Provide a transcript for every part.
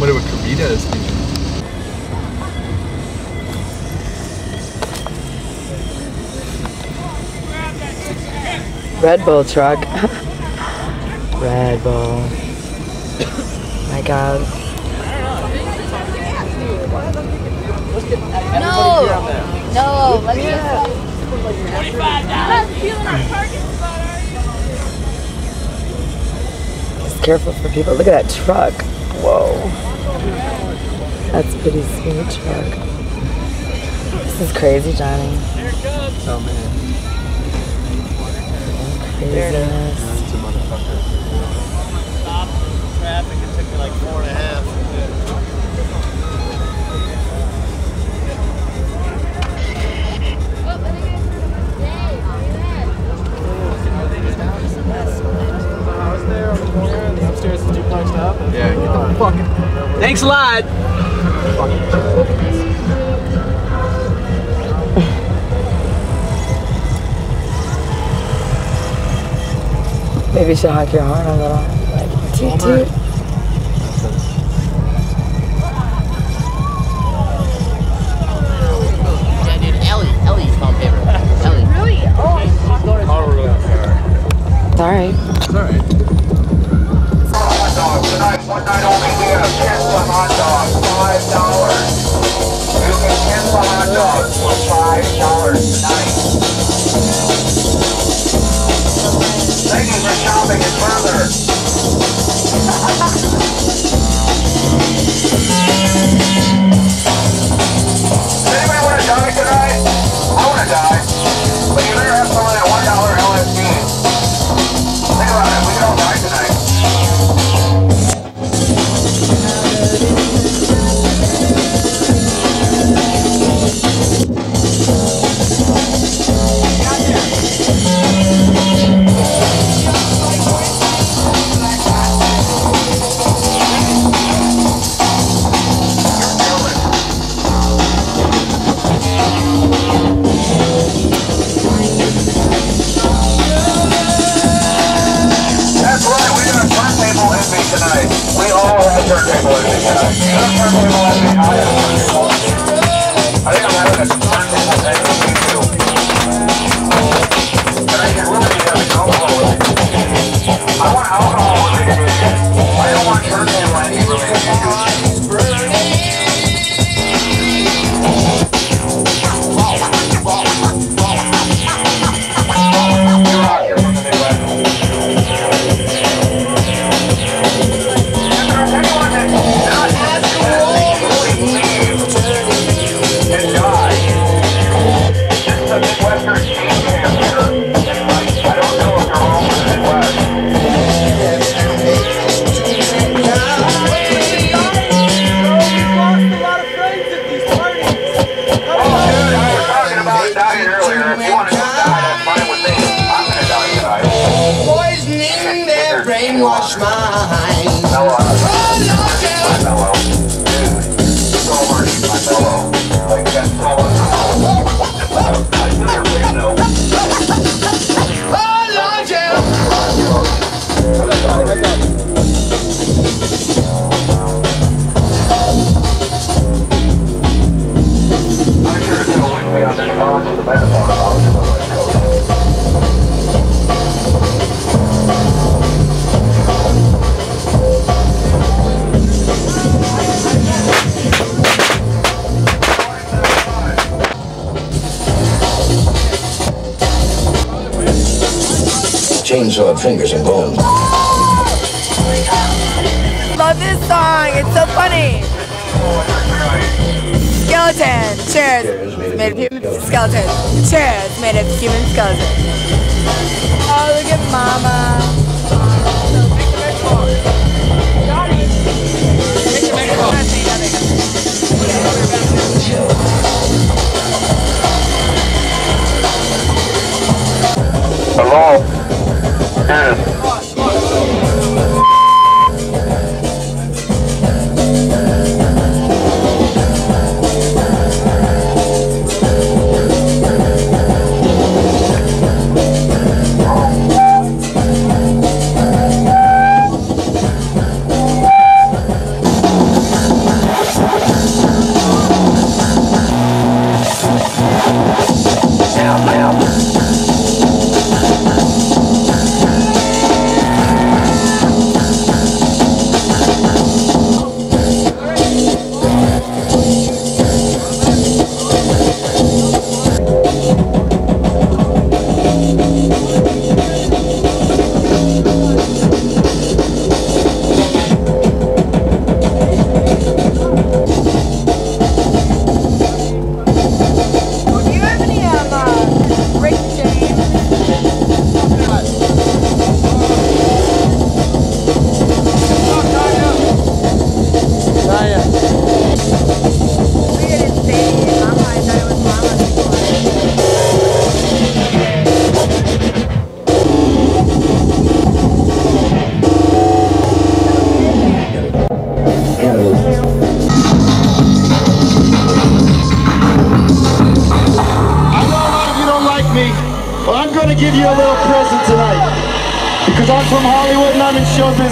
wonder what Karita is thinking. Red Bull truck. Red Bull. My God. No, no, let's just. Just careful for people. Look at that truck. Whoa. That's pretty sweet truck. This is crazy, Johnny. Oh man, Craziness. that's a motherfucker. Traffic, it took me like four and a half. Upstairs is duplexed up. Yeah, get the fuck. Thanks a lot. Maybe you should honk your horn a little. Like, toot toot. Yeah, dude, Ellie. Ellie's my favorite. Ellie. It's alright. It's alright. hot dog tonight, one night only. We have ten for hot dogs, five dollars. You get ten for hot dogs for five dollars tonight. Thank you for shopping it Furthur. Does fingers and bones. Love this song. It's so funny. Skeleton. chairs Made of human skeleton. Cheers. Made of human skeleton. Oh, look at Mama. Hello? Yes. Dios.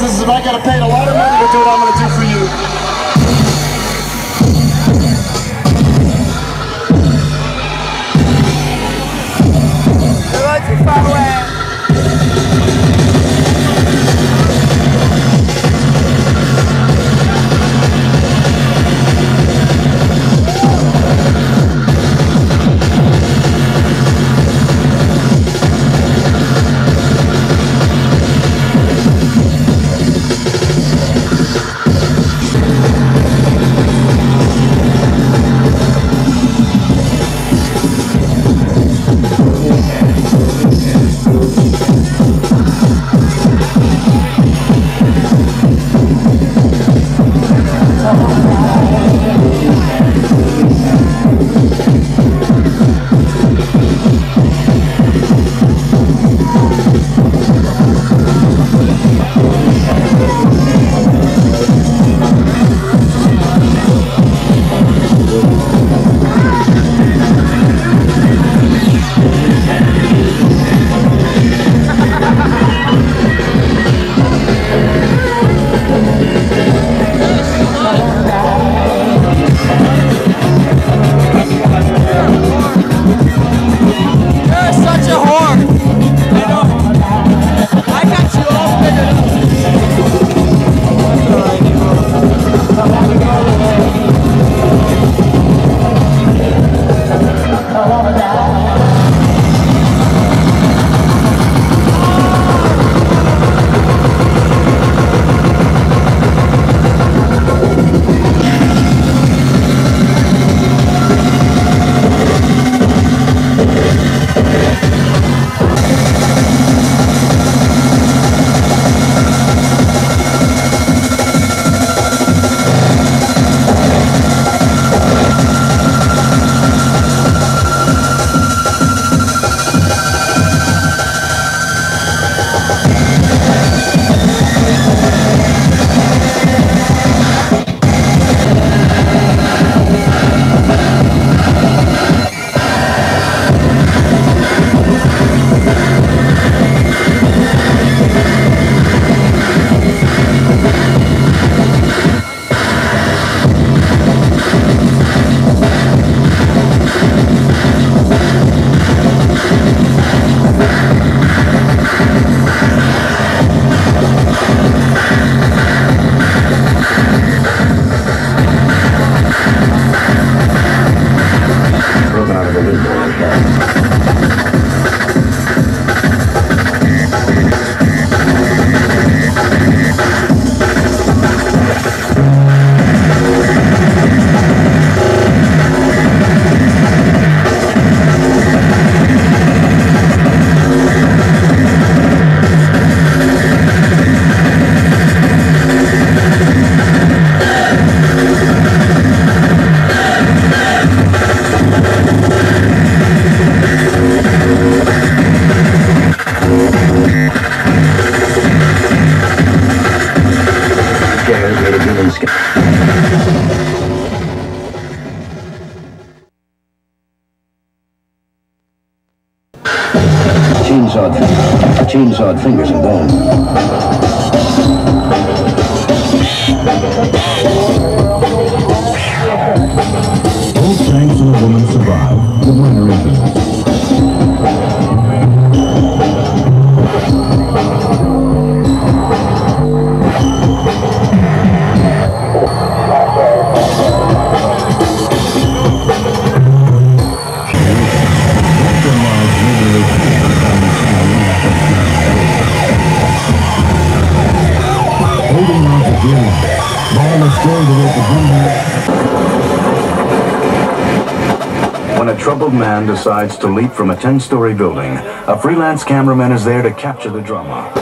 decides to leap from a 10-story building, a freelance cameraman is there to capture the drama.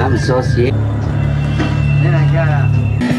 I'm associated. Then I got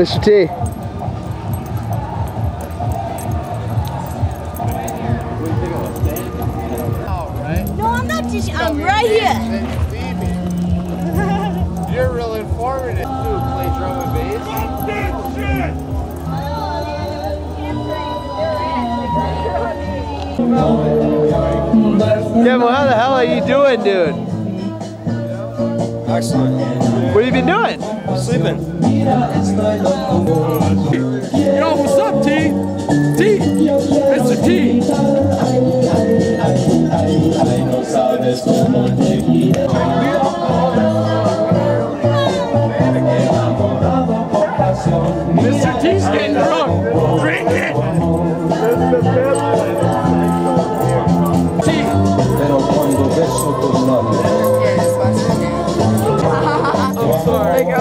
Mr. T. No, I'm not just, I'm right here. You're real informative. Play drum and bass. Yeah, well, how the hell are you doing, dude? Excellent. What have you been doing? sleeping.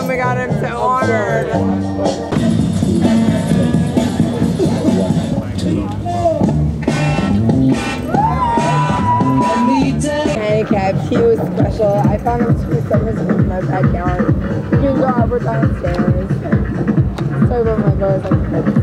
my god, I'm so honored. Handicapped, he was special. I found him two summers ago in my backyard. He was go upwards downstairs. Sorry about oh my voice.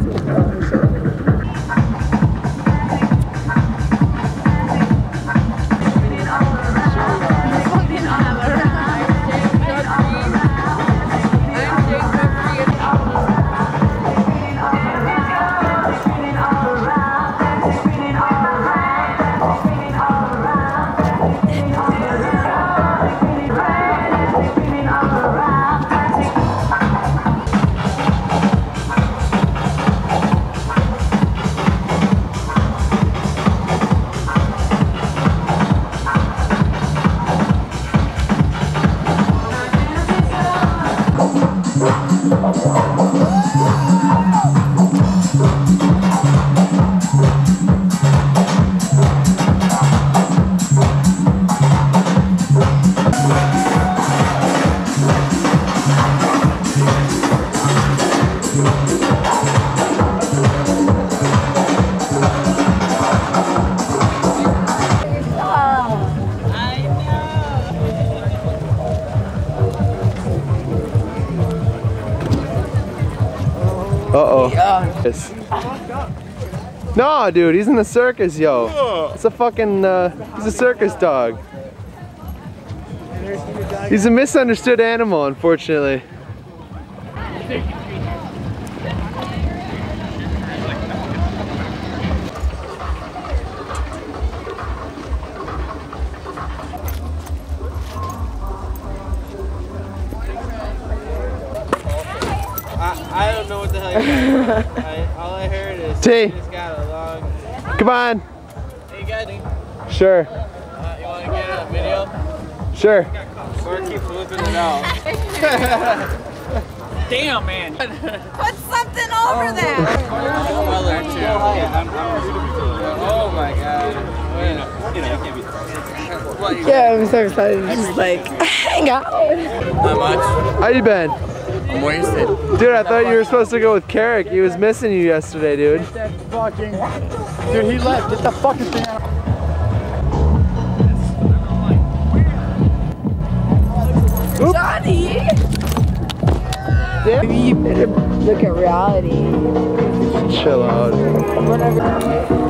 No, dude, he's in the circus, yo. It's a fucking, uh, he's a circus dog. He's a misunderstood animal, unfortunately. So excited. Just like, hang out. Not much. How you been? I'm wasted. Dude, I thought you were supposed to go with Carrick. He was missing you yesterday, dude. Fucking. Dude, he left. Get the fucking thing out. Johnny! Maybe you better look at reality. Chill out. Johnny!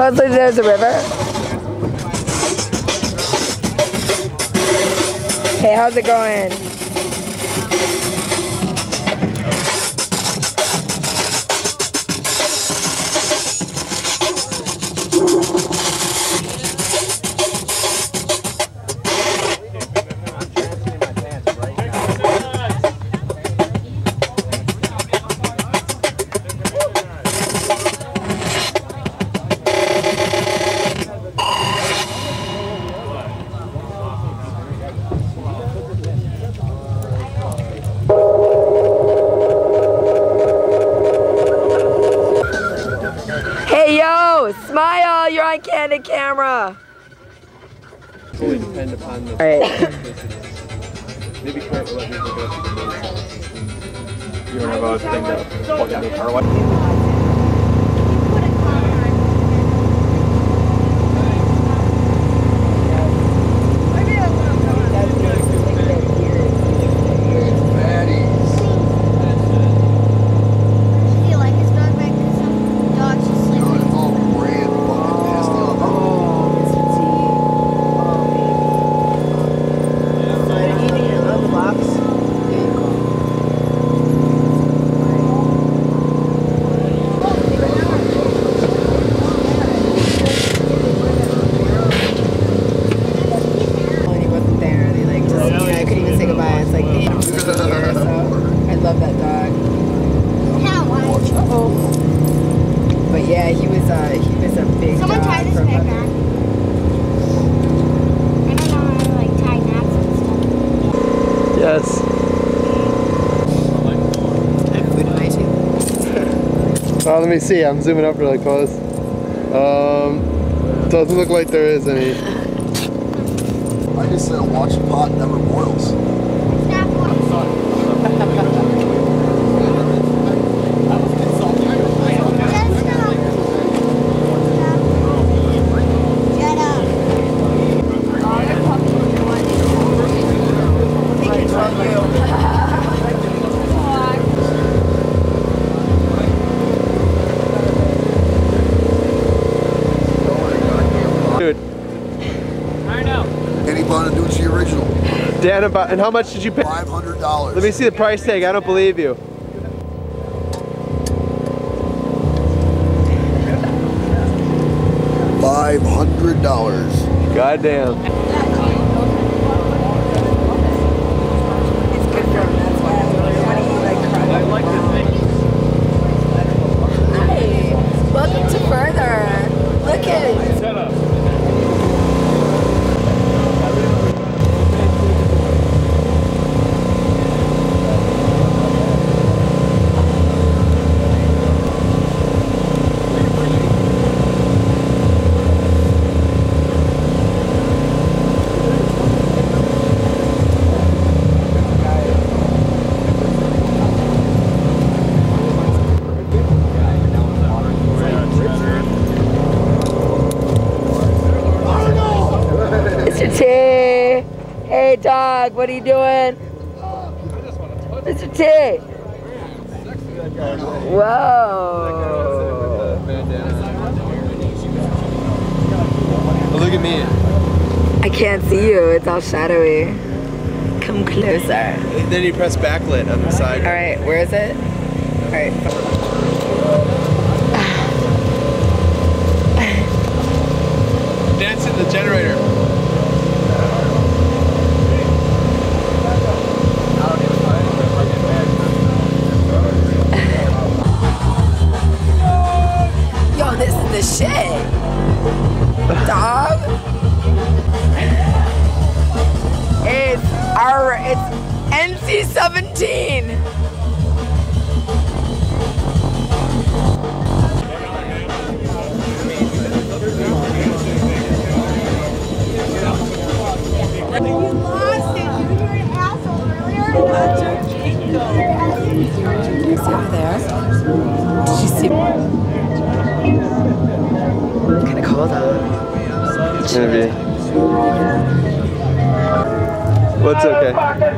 Supposedly there's a river. Hey, how's it going? Have a thing to plug in the car light? When he wasn't there, they like just, you know, I couldn't even say goodbye. It's like, damn, he's here, so I love that dog. But yeah, he was uh he was a big Someone dog tie this from back a- on. I don't know how to like tie knots and stuff. Yes. food in my let me see. I'm zooming up really close. Um, doesn't look like there is any. I just said watch pot never boils. And how much did you pay? Five hundred dollars. Let me see the price tag. I don't believe you. Five hundred dollars. Goddamn. Like, what are you doing? Mr. T. Whoa. Look at me. I can't see you. It's all shadowy. Come closer. Then you press backlit on the side. All right, where is it? All right. What's gonna be. It's okay.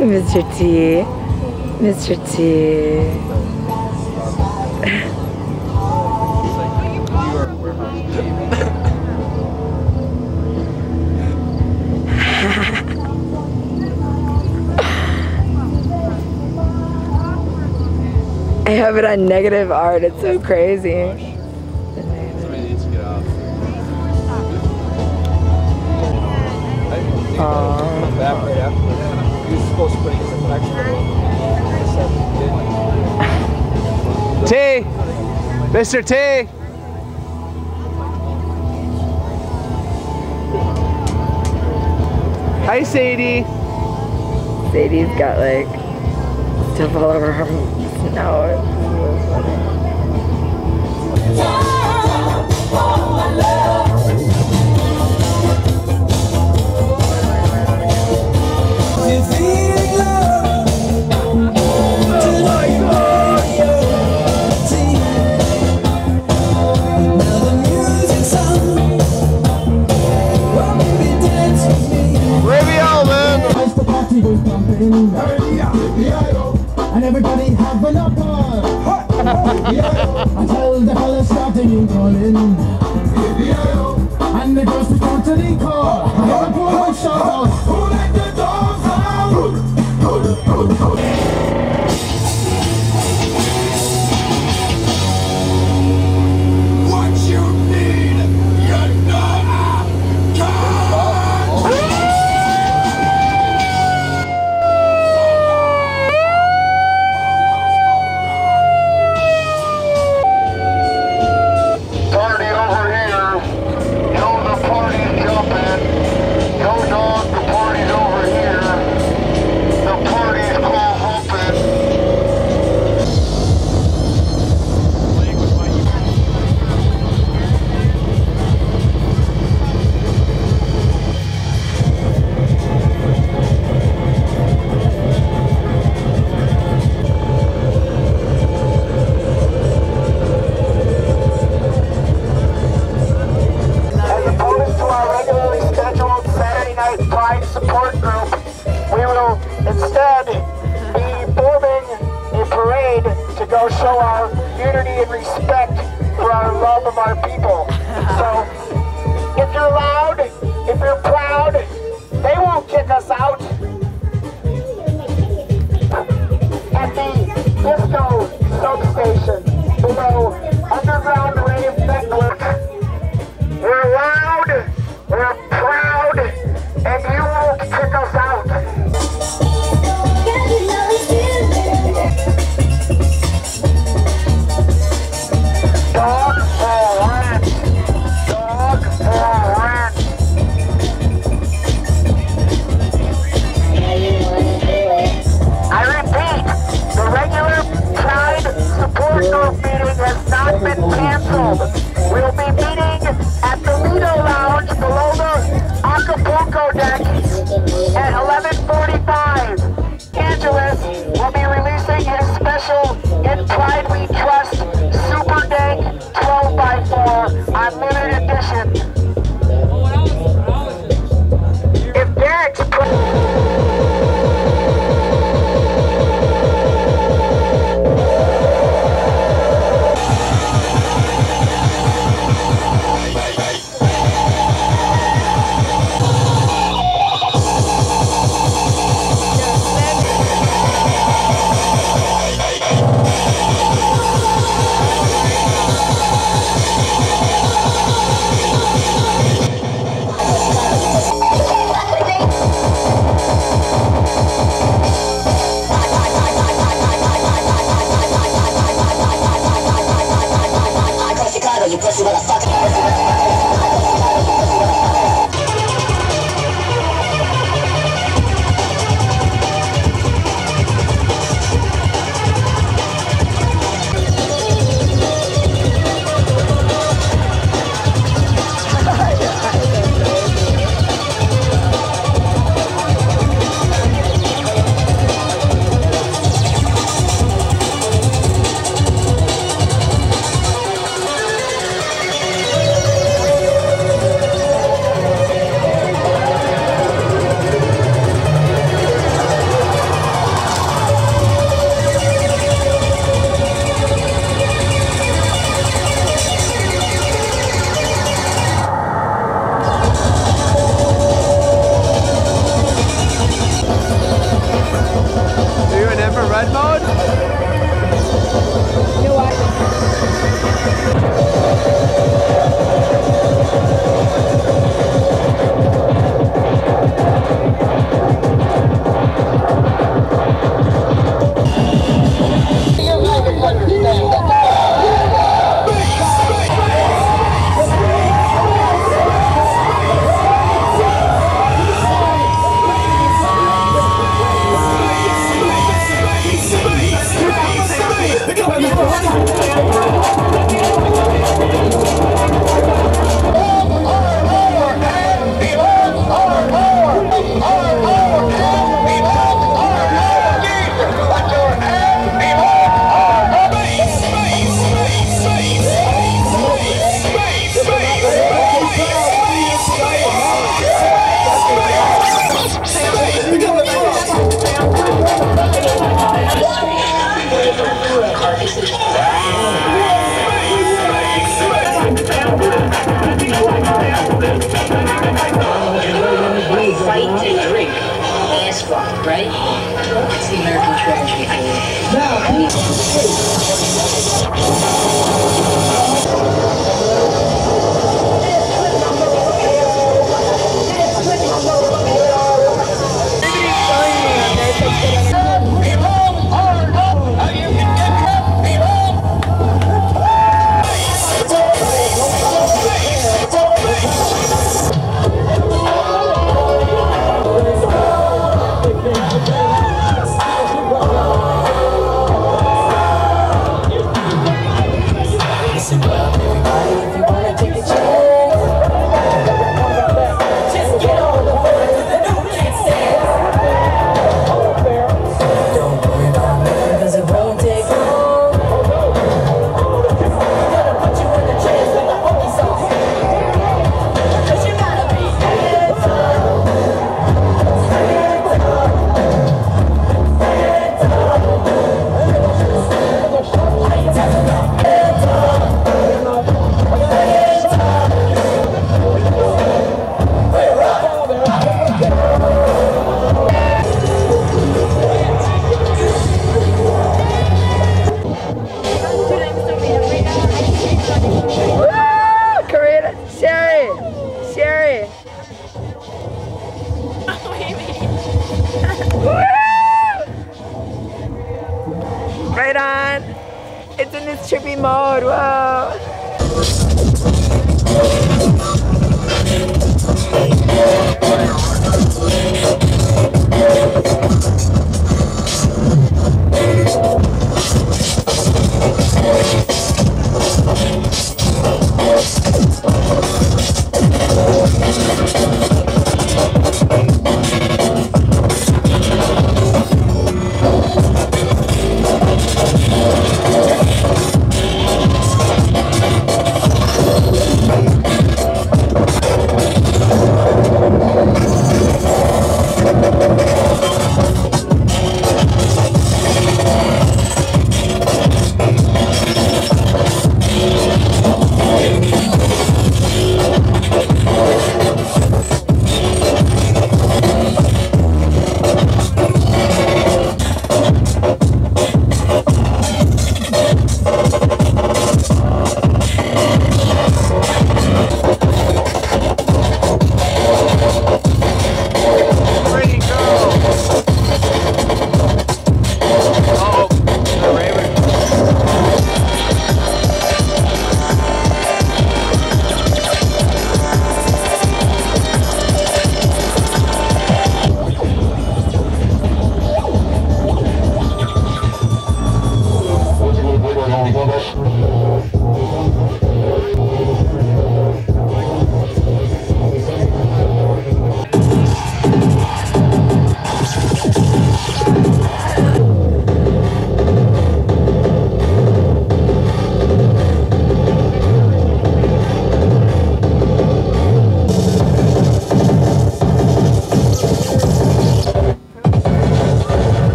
Mr. T. Mr. T. I have it on negative art. It's so crazy. T! Mr. T! Hi, Sadie! Sadie's got like stuff all over her mouth. laughing. And everybody having a party. I tell the fellas starting calling. And the girls respond to the call. I hear a boy shout out. Who let the dogs out?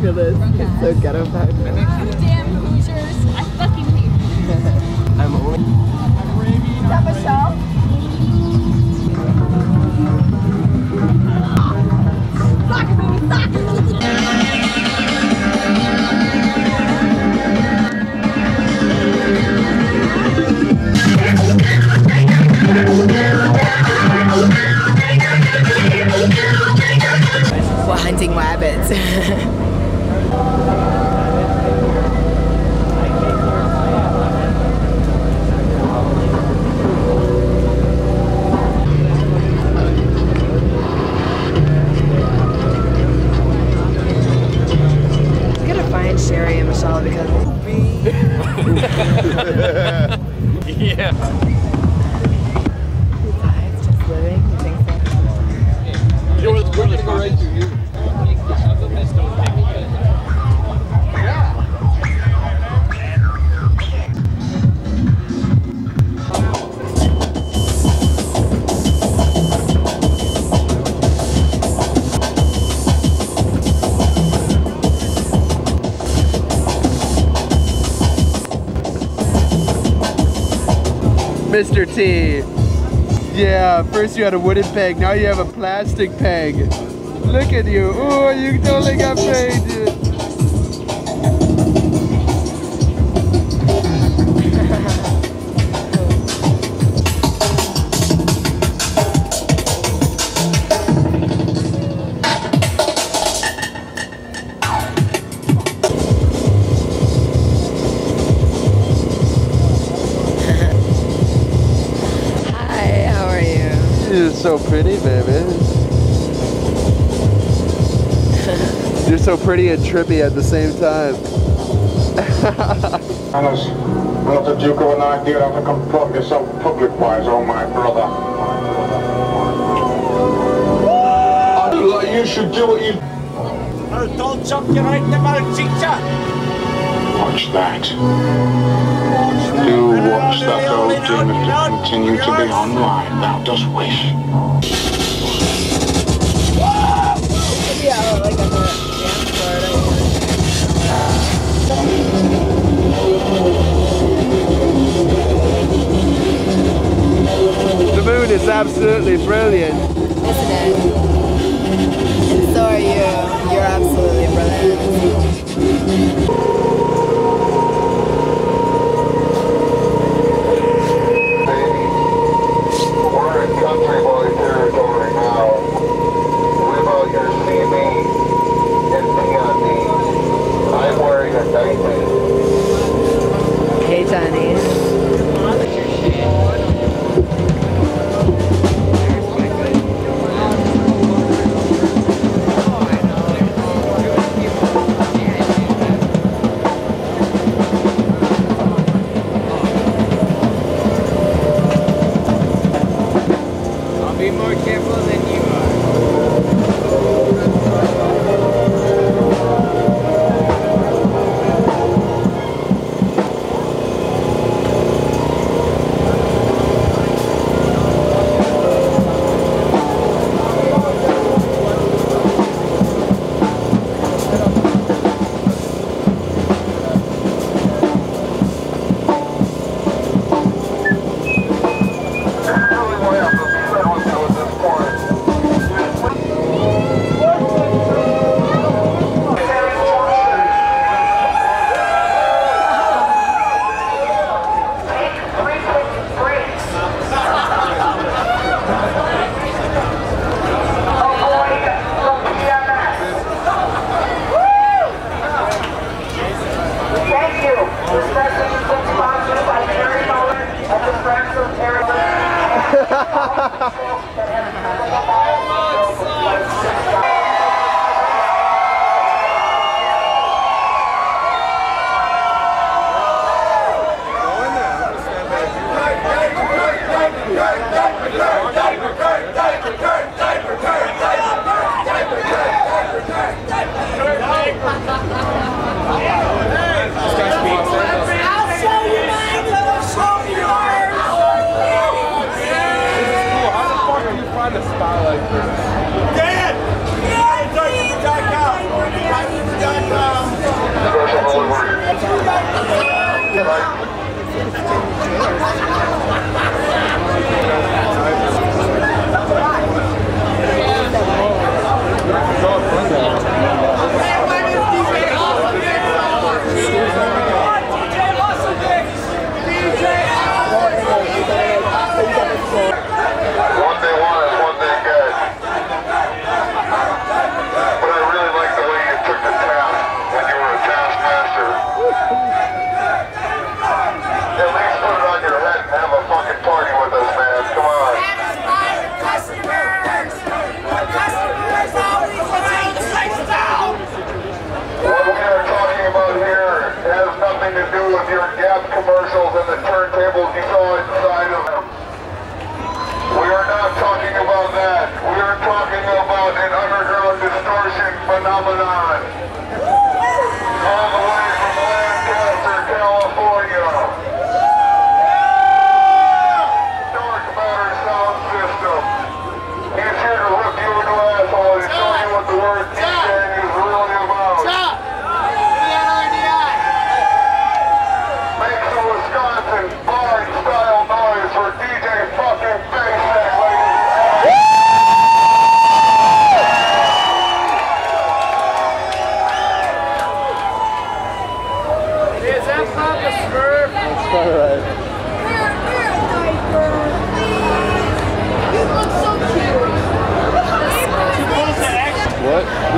Fabulous. It's so ghetto fabulous. go right through. Mr. T. Yeah, first you had a wooden peg, now you have a plastic peg. Look at you. Oh, you totally got paid. Hi, how are you? You're so pretty, baby. So pretty and trippy at the same time. Hannes, not that you got an idea how to comport yourself public-wise, oh my brother. You should do what you... Don't jump your right about teacher. Watch that. Do watch that old demon to continue to be online. Thou dost wish. The moon is absolutely brilliant. Isn't it? And so are you. You're absolutely brilliant. We're in I'll show you mine, little show me yours. How the fuck do you find a spot like this? Dan! Dan, Diaper.com. Diaper.com. One day one is one day good. But I really like the way you took the task when you were a taskmaster. At least put it on your head and have a fucking party with us, man. Come on. What we are talking about here has nothing to do with your Gap commercials and the turntables you saw inside of them. We are not talking about that. We are talking about an underground distortion phenomenon.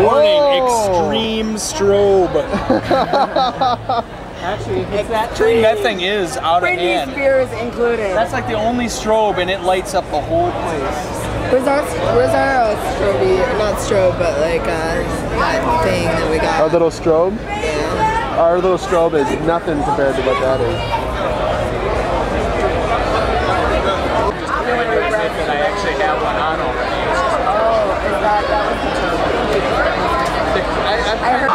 Warning, Whoa. extreme strobe. Actually, if it's that train, that thing is out of Britney hand. Spears included. That's like the only strobe, and it lights up the whole place. Where's our, where's our uh, strobe? Not strobe, but like uh, that thing that we Our got. little strobe? Our little strobe is nothing compared to what that is. I actually have one on already. Oh, is that that was I heard.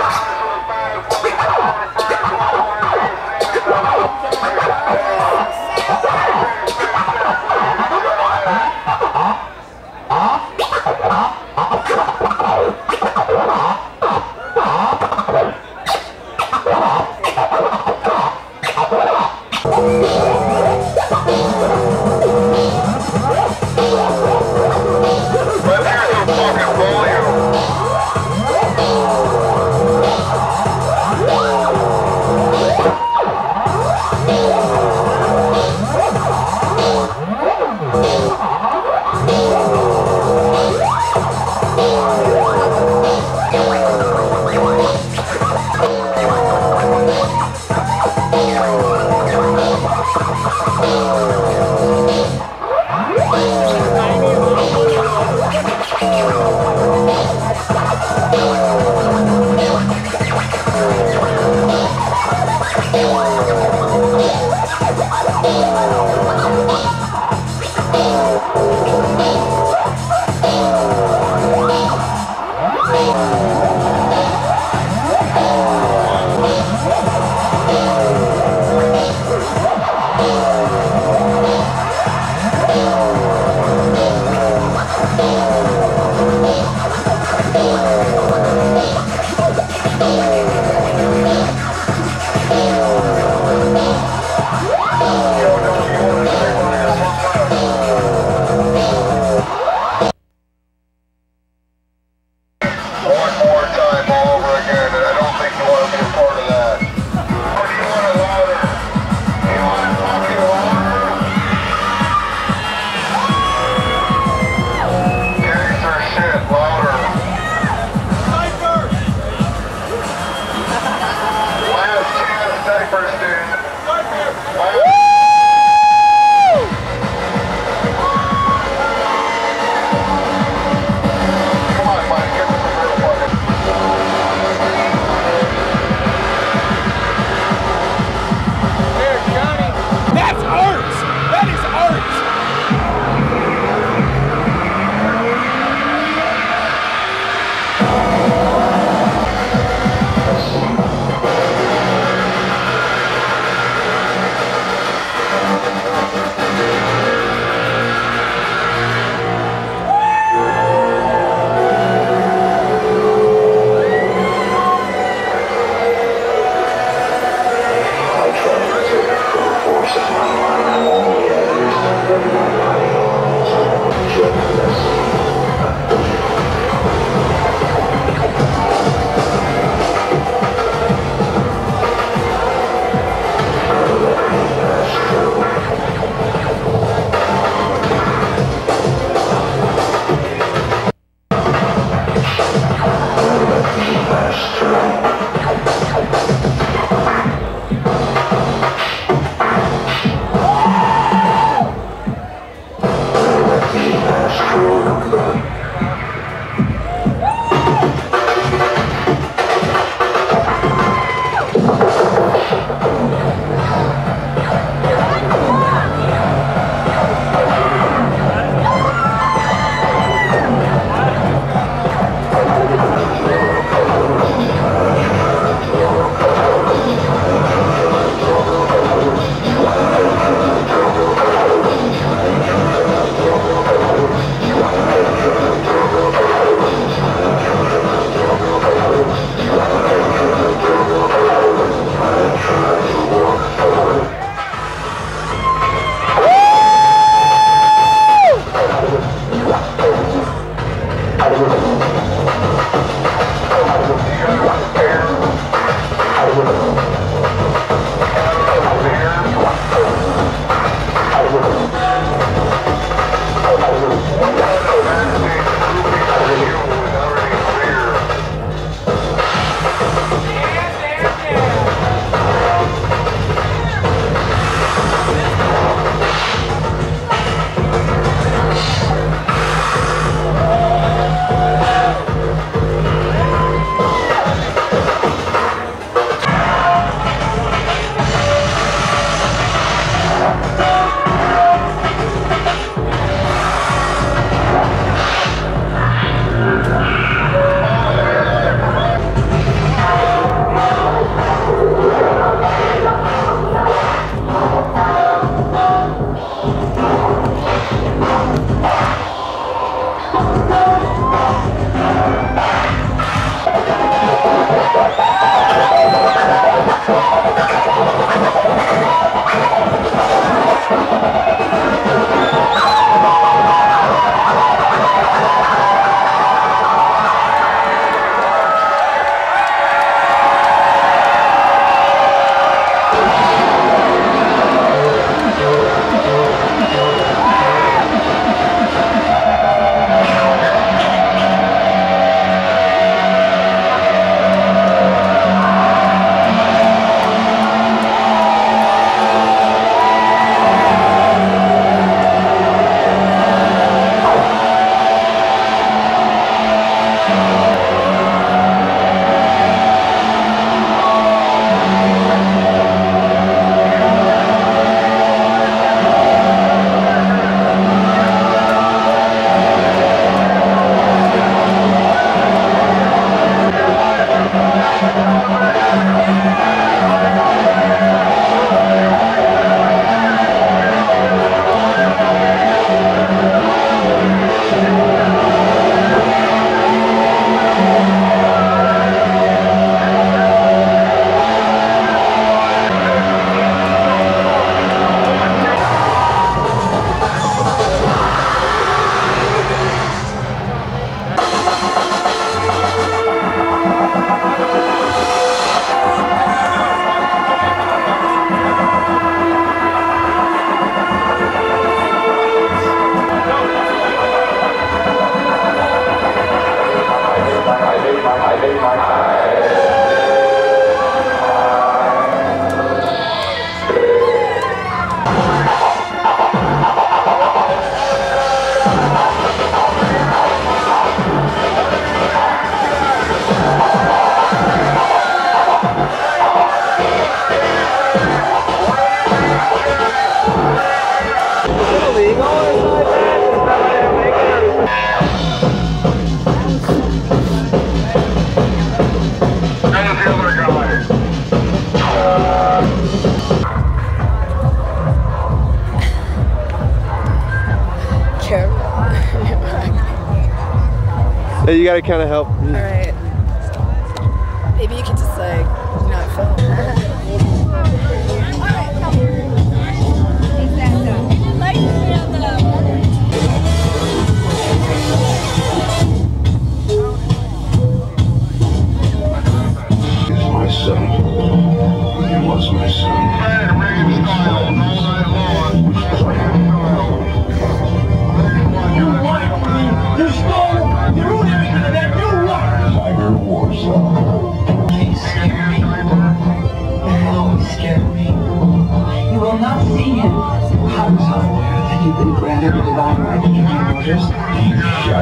Hey, kind of help.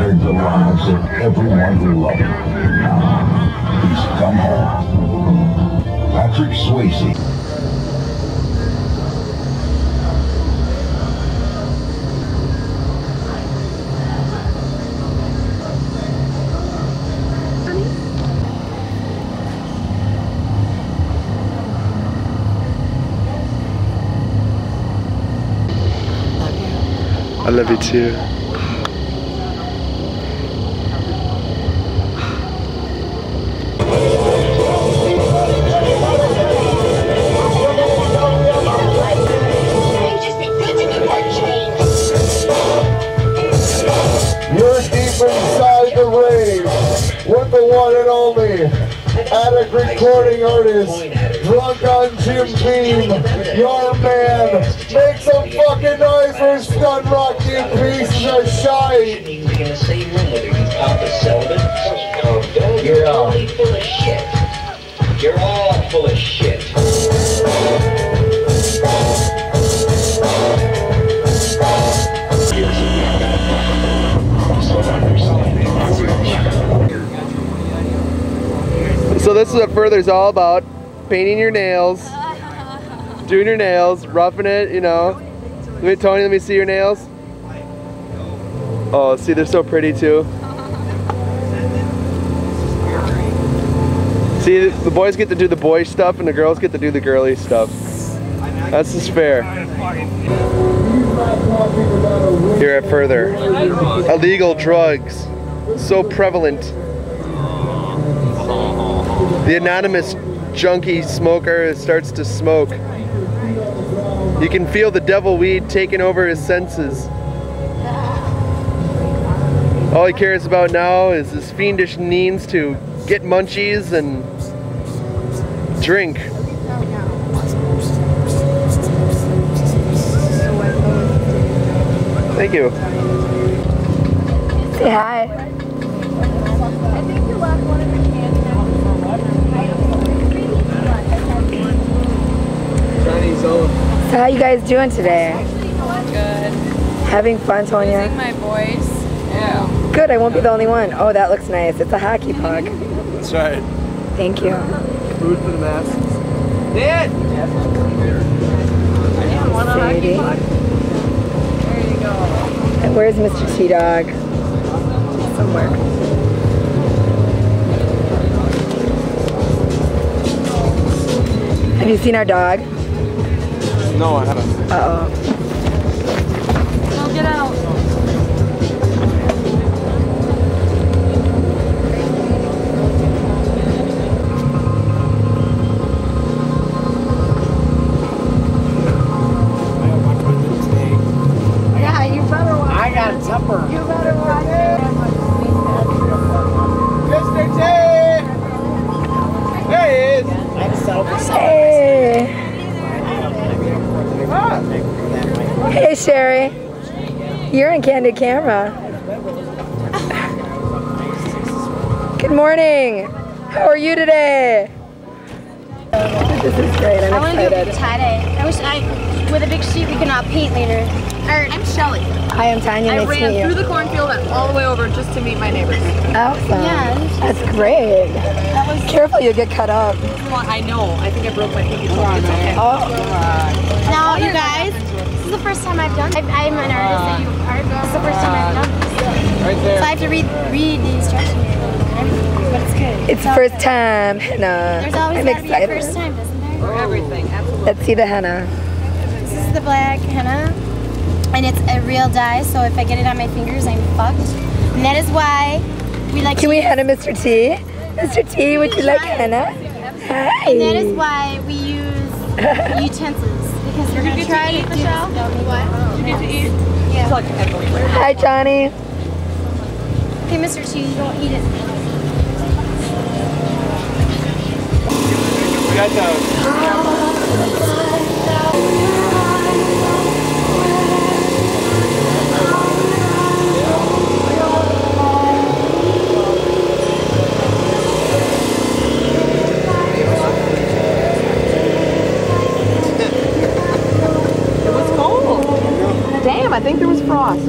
Shattered the lives of everyone who loved him. Now, he's come home. Patrick Swayze. I love you too. Recording artist, drunk on Jim Beam, your man. Make some fucking noise for Stun Rock, you pieces of shite. in the same room with her. You Papa Sullivan. Don't. You're Yeah. totally full of shit. You're all full of shit. So this is what Furthur is all about. Painting your nails. Doing your nails, roughing it, you know. Let me, Tony, let me see your nails. Oh, see, they're so pretty too. See, the boys get to do the boy stuff and the girls get to do the girly stuff. That's just fair. Here at Furthur. Illegal drugs. So prevalent. The anonymous junkie smoker starts to smoke. You can feel the devil weed taking over his senses. All he cares about now is his fiendish means to get munchies and drink. Thank you. Say hi. So how you guys doing today? Good. Having fun, Tonya? Using my voice. Yeah. Good, I won't be the only one. Oh, that looks nice. It's a hockey puck. That's right. Thank you. Food for the masses. Dad! I want a hockey puck. There you go. And where's Mr. T Dog? Somewhere. Have you seen our dog? No, I haven't. Uh oh. You're Camera. Good morning. How are you today? This is great. I'm I want to do excited. tie dye. I wish I, with a big sheet, we can uh, paint later. Alright, I'm Shelly. I am Tanya. I Nice to ran meet you. through the cornfield and all the way over just to meet my neighbors. Awesome. Yeah. That's great. That was. Careful, you'll get cut up. I know. I think I broke my pinky toe. It's okay. Oh. Now, you guys, this is the first time I've done. I, I'm an artist. Are you art? This is the first time I've done this. Right So. I have to read read the instructions, and but it's good. It's all first good. time henna. There's always I'm got to be a excited. first time, doesn't there? For everything. Absolutely. Let's see the henna. This is the black henna, and it's a real dye. So if I get it on my fingers, I'm fucked. And that is why We like Can we henna Mr. T? Mr. T, would you like henna? Hi. And that is why we use utensils because we're gonna try to do this. What? You get to eat? Yeah. Hi, Johnny. Okay, Mr. T, you don't eat it. We got those. Damn, I think there was frost.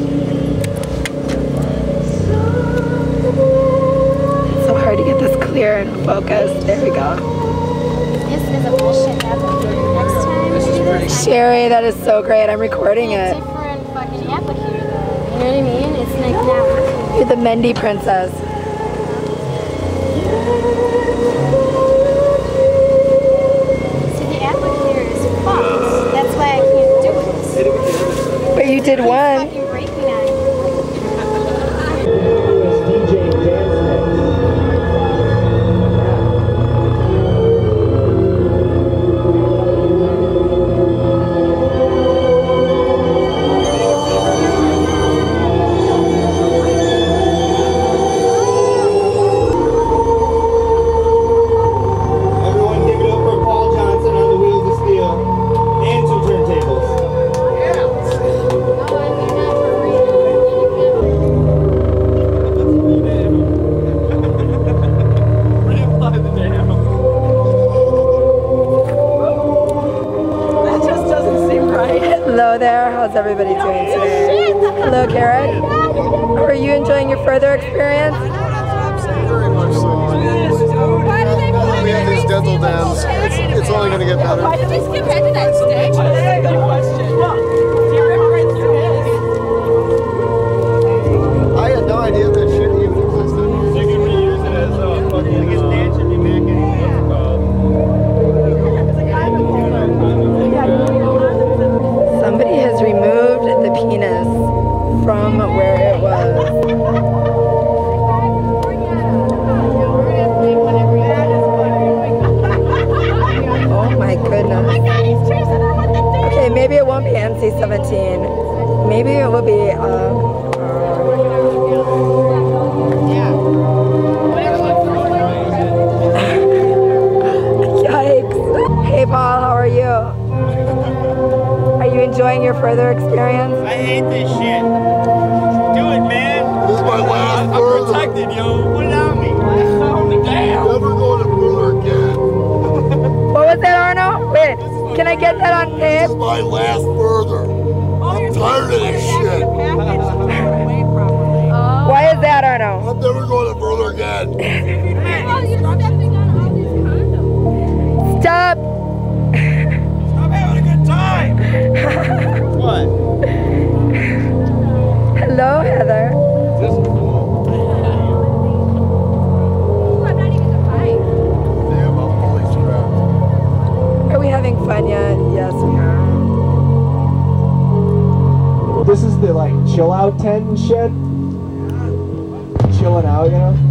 So hard to get this clear and focused. There we go. This is a bullshit applicator. Next time we do this, Sherry, that is so great. I'm recording it. different fucking applicator though. You know what I mean? It's like not. You're the Mendy princess. See, the applicator is fucked. That's why I can't do it. You did one. Wait, can I get that on tape? This is my last Furthur. I'm tired of this shit. Oh. Why is that, Arno? I'm never going to Furthur again. Stop! Stop having a good time. what? Hello, Heather. We having fun yet? Yes, we are. This is the like chill out tent and shit. Chilling out, you know.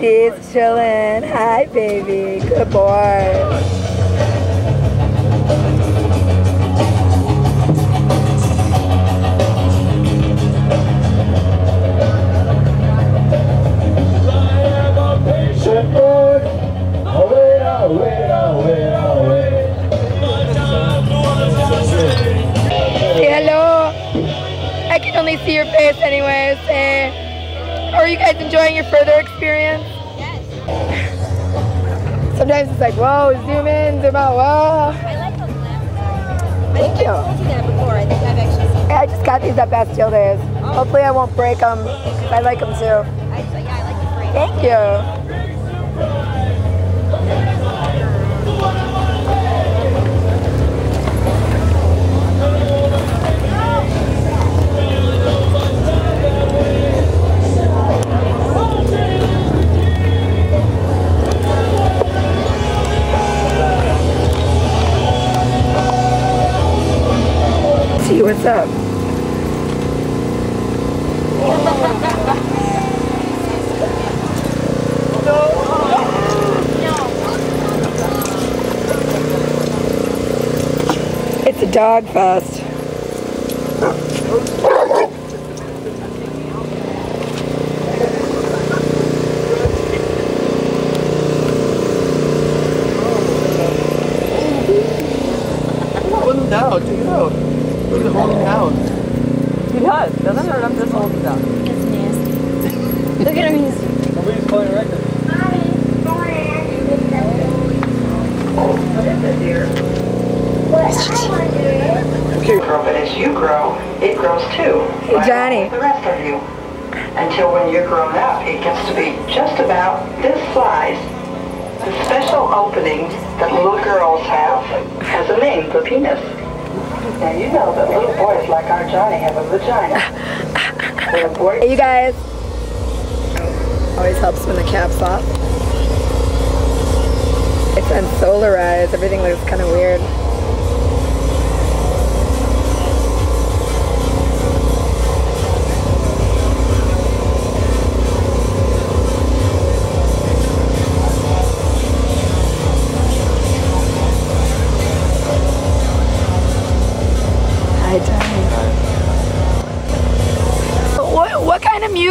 Mr. Hopefully I won't break them. I like them too. I, yeah, I like. Thank you. See what's up. It's a dog fest. Hold him down, check it out. Look at hold him down. He does, doesn't it? Or I'm just holding down. It's nasty. Look at him. He's Nobody's playing a record. Okay. Grow, but as you grow, it grows too. Hey, Johnny. The rest of you. Until when you're grown up, it gets to be just about this size. The special opening that little girls have has a name, the penis. Now you know that little boys like our Johnny have a vagina. When a boy Hey, you guys. Always helps when the cap's off. It's unsolarized. Everything looks kind of weird.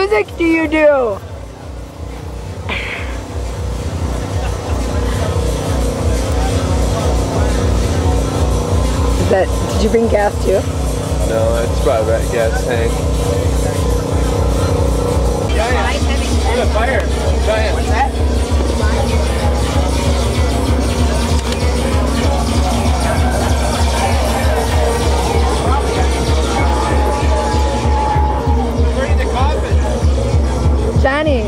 Music do you do? Is that, did you bring gas too? No, it's probably that gas tank. Giant. a fire. Giant. What's that? Johnny.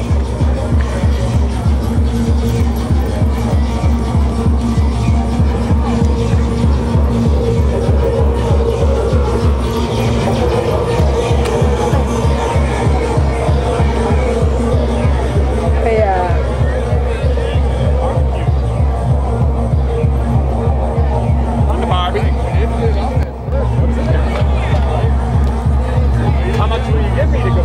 How much will you give me to go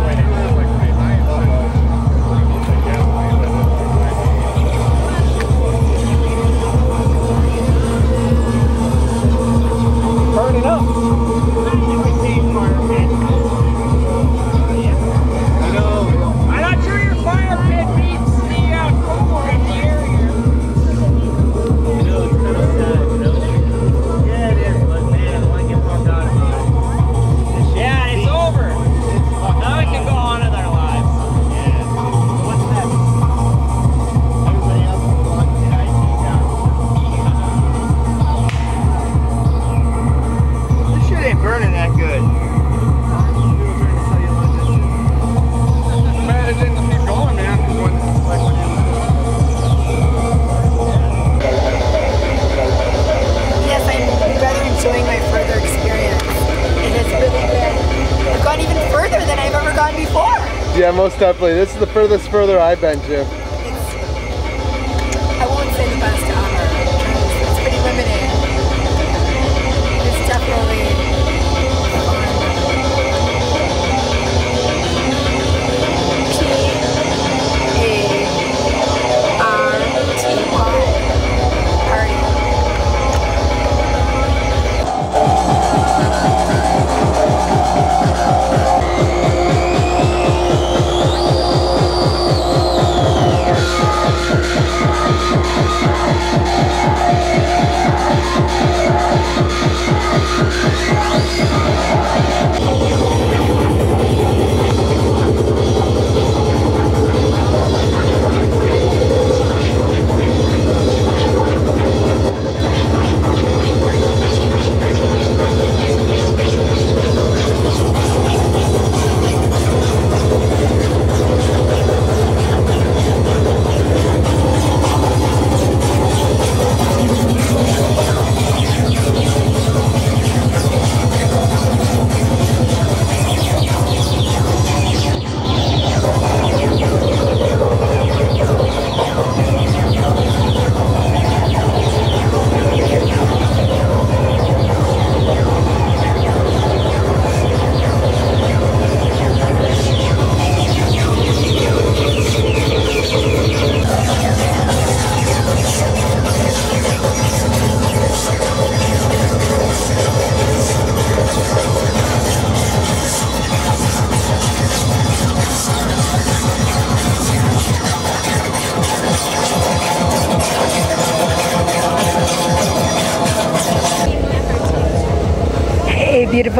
Yeah, most definitely. This is the furthest Furthur I've been, Jim.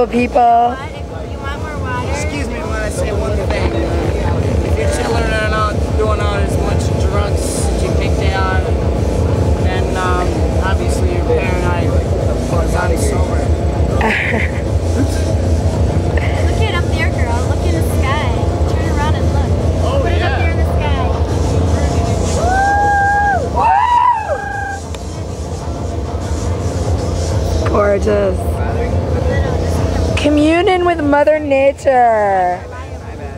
Beautiful people. Nature.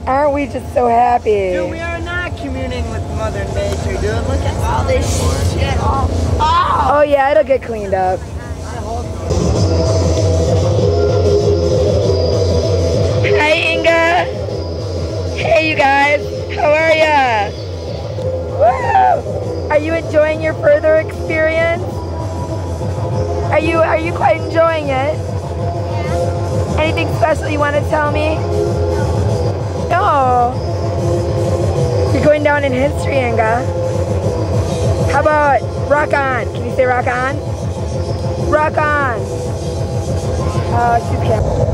Aren't we just so happy? Dude, we are not communing with Mother Nature, dude. Look at all this shit. Oh, oh. Oh yeah, it'll get cleaned up. Hi Inga. Hey you guys. How are ya? Woo! Are you enjoying your Furthur experience? Are you are you quite enjoying it? Anything special you want to tell me? No. You're going down in history, Inga. How about rock on? Can you say rock on? Rock on. Uh, oh, she's can't.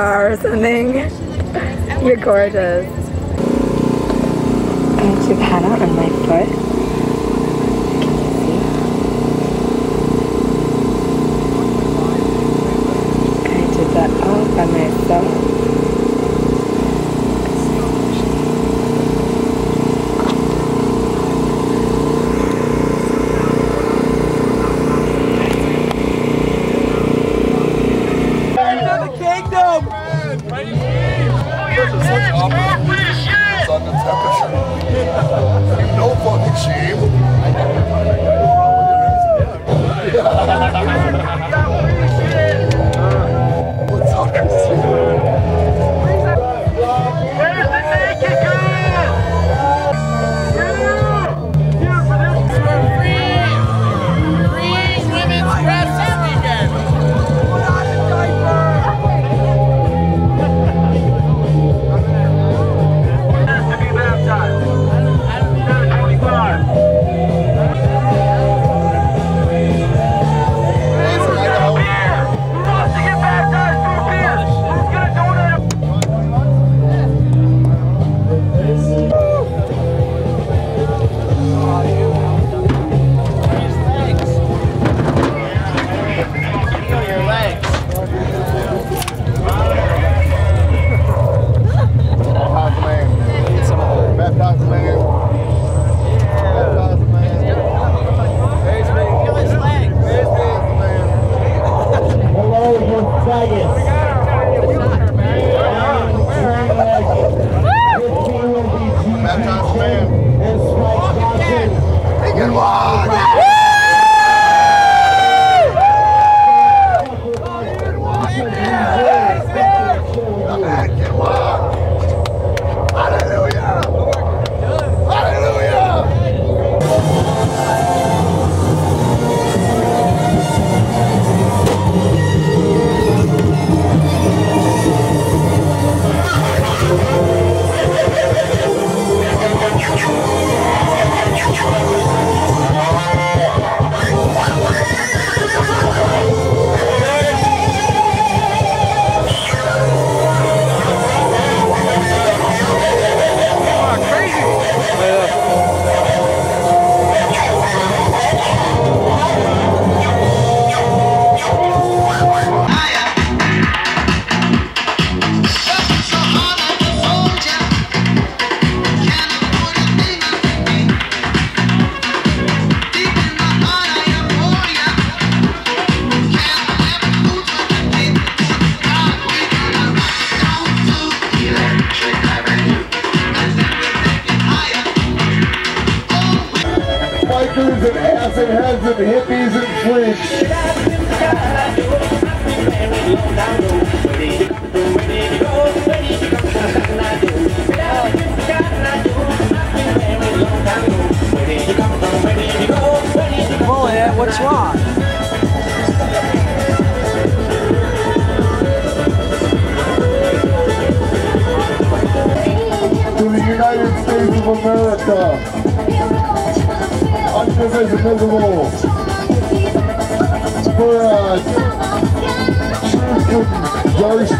Star or something. You're gorgeous. I took hat out on my foot. I did that all by myself.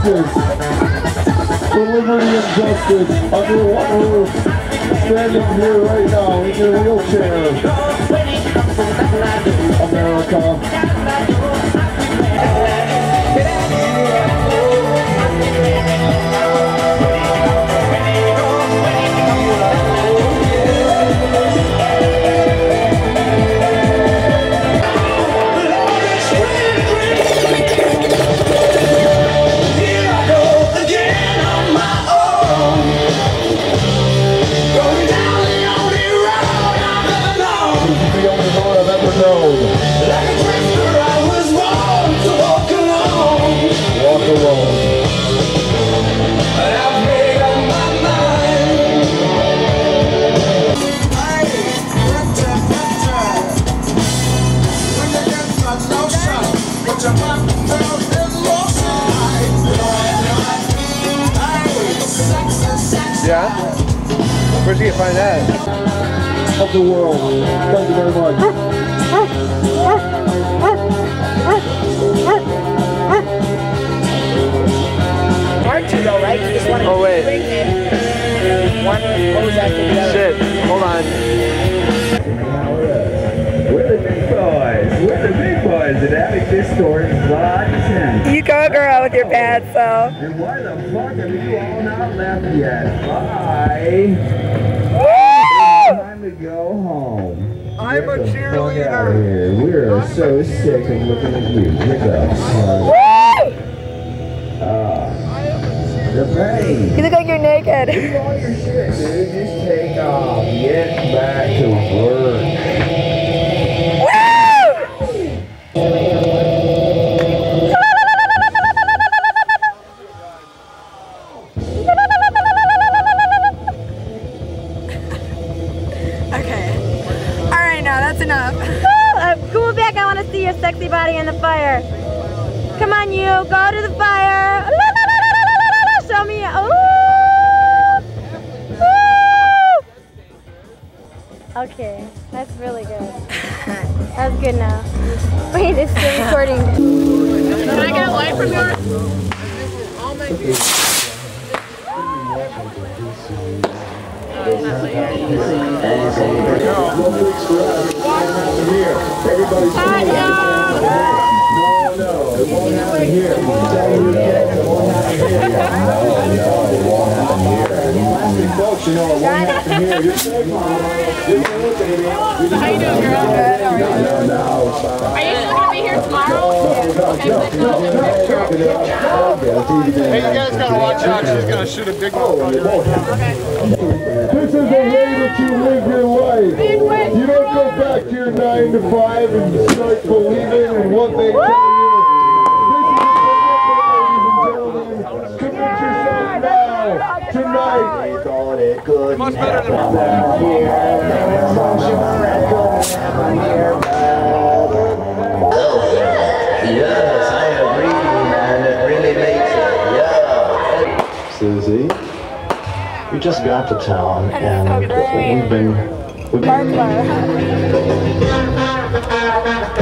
Justice. For liberty and justice under one roof. Standing here right now in your wheelchair. America. Yeah? Where'd you find that? Of the world. Thank you very much. Part two though, right? You just want to Oh, wait. One pose after the other. Shit, hold on. We're the big boys. We're the big boys at Addict Records Lot 10. You go, girl, with your bad self. And why the fuck have you all not left yet? Bye. Time to go home. I'm a Get the fuck cheerleader. We're so sick of looking at you. Get up, it good. Much better than Yes, I agree, man. It really makes it. Yeah. Susie, we just got to town and we've been we've been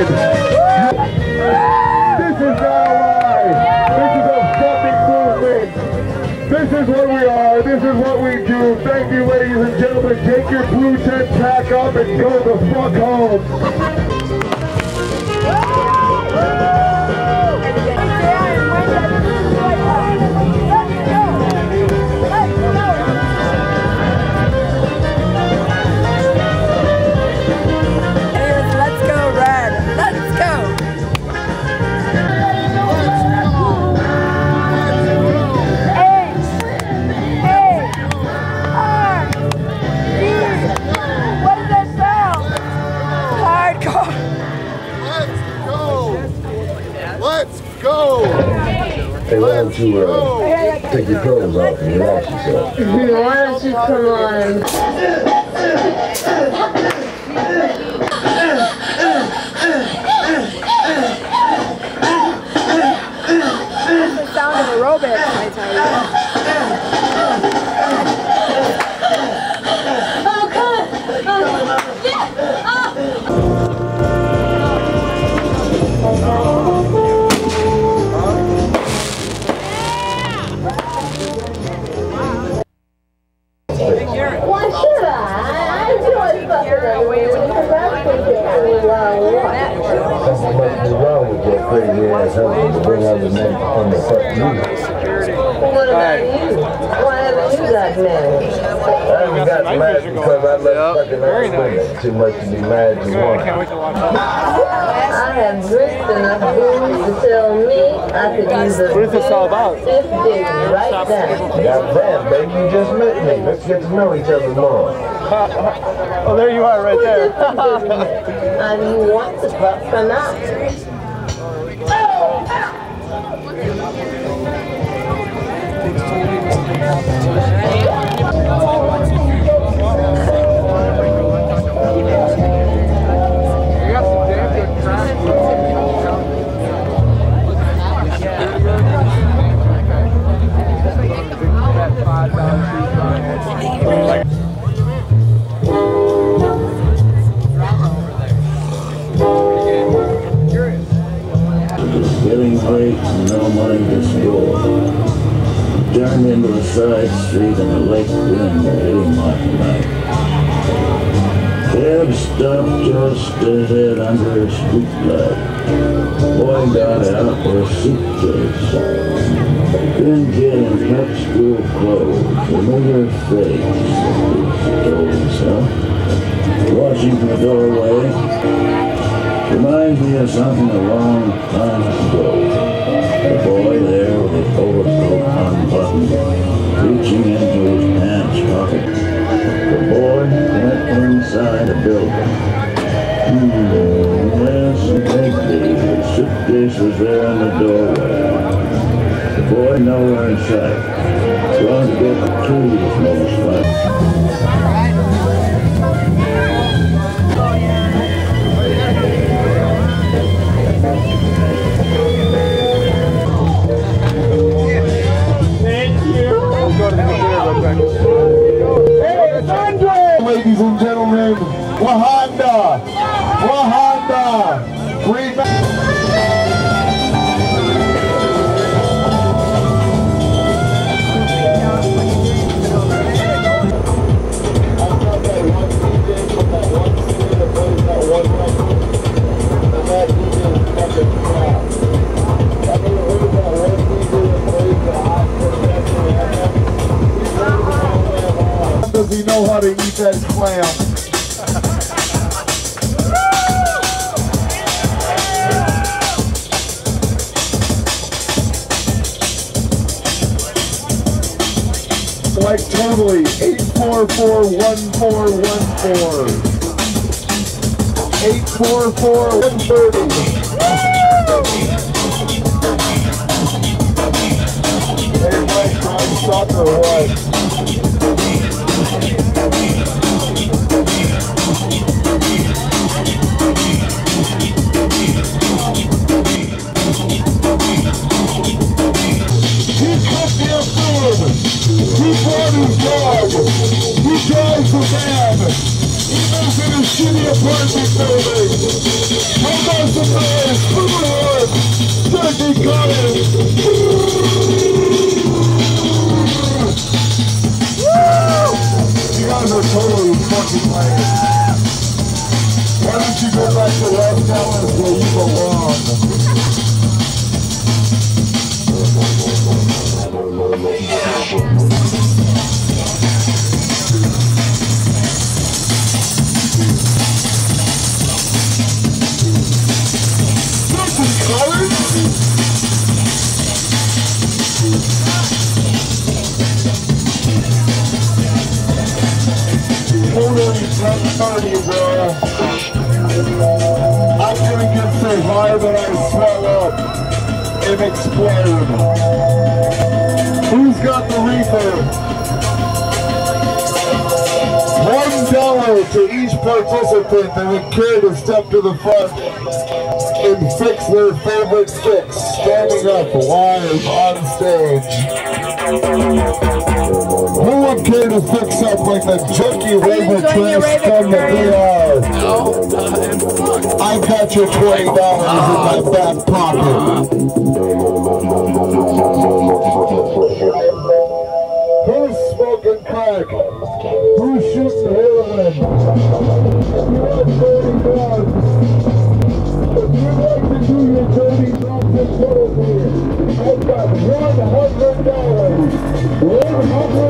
This is our life. This is a fucking movement. This is what we are. This is what we do. Thank you, ladies and gentlemen. Take your blue tent pack up and go the fuck home. Don't you uh, take your clothes off and relax yourself? Why don't you come on? Wrong with your crazy ass husband to bring other men to come and fuck you. What about you? Why haven't you got married? I haven't got mad because I love fucking other women too much to be mad to one. I have drinks enough booze to tell me I could use a What is this all about? fifth dick right now. Goddamn, baby, you just met me. Let's get to know each other more. oh, there you are right there. and you want to fuck or not? Getting Into a side street and a lake wind hitting my night. Cab stopped just ahead under a street streetlight. Boy got out with a suitcase. Thin kid in prep school clothes, familiar face, he told himself. Watching from the doorway, Reminds me of something a long time ago. The boy there with his overcoat unbuttoned, reaching into his pants pocket. The boy went inside a building. Hmm, yes, maybe. His suitcase was there in the doorway. The boy nowhere in sight. Trying to get the keys most likely. That clam? Like totally, 844-1414. $20 in my back pocket. Who's smoking crack? Who's shooting heroin? You like to do your dirty. I've got $100. $100.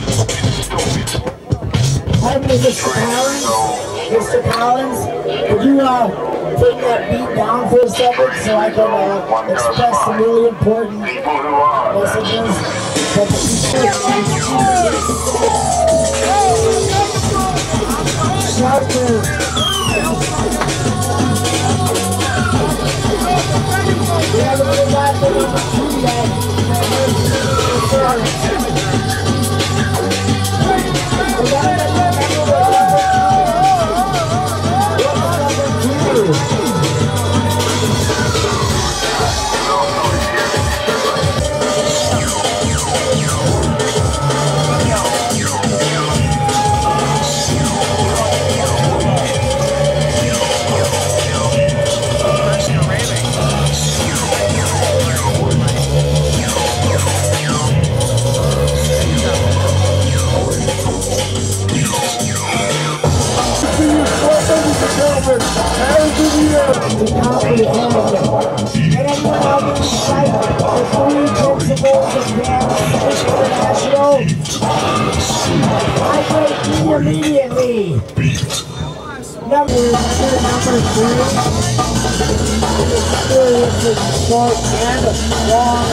Hi, Mr. Collins. Mr. Collins, could you uh, take that beat down for a second so I can uh, express some really important messages? But Shout every year we comprehend it. I'm proud to recite the three principles of Mass International. I break immediately. Number two, number three. Experience is short and long.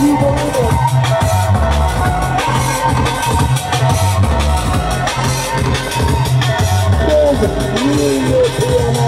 You believe it? Build new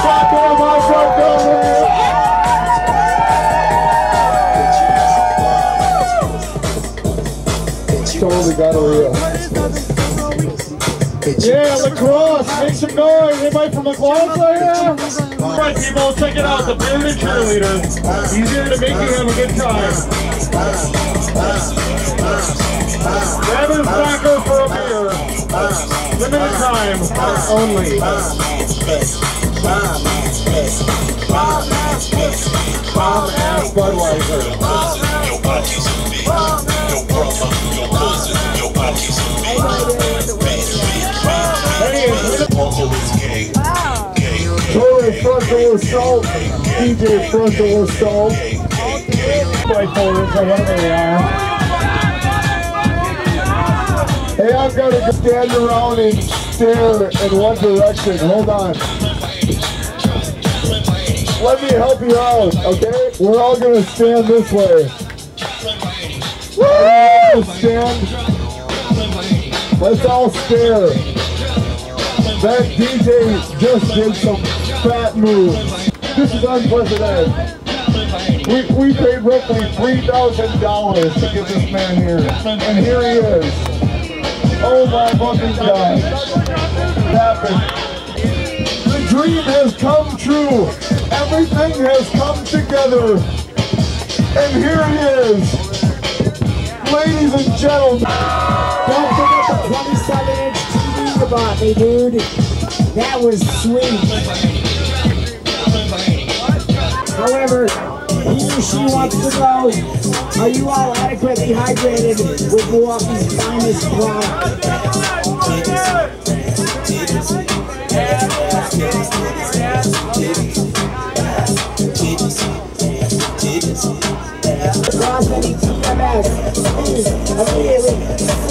Totally got a reel. Yeah, La Crosse, make some noise. Anybody from La Crosse out here? All right, people, check it out. The bearded cheerleader. He's here to make you have a good time. Grab his backer for a beer. Limited time only. Bomb ass Budweiser. Totally DJ. Hey, I've got to stand around and stare in one direction. Hold on. Let me help you out, okay? We're all gonna stand this way. Woo! Stand. Let's all stare. That DJ just did some fat moves. This is unprecedented. We, we paid roughly $3,000 to get this man here. And here he is. Oh my fucking God. Happened. The dream has come true. Everything has come together. And here he is. Ladies and gentlemen. Bought me, dude. That was sweet. However, he or she wants to know, are you all adequately hydrated with Milwaukee's finest product? Immediately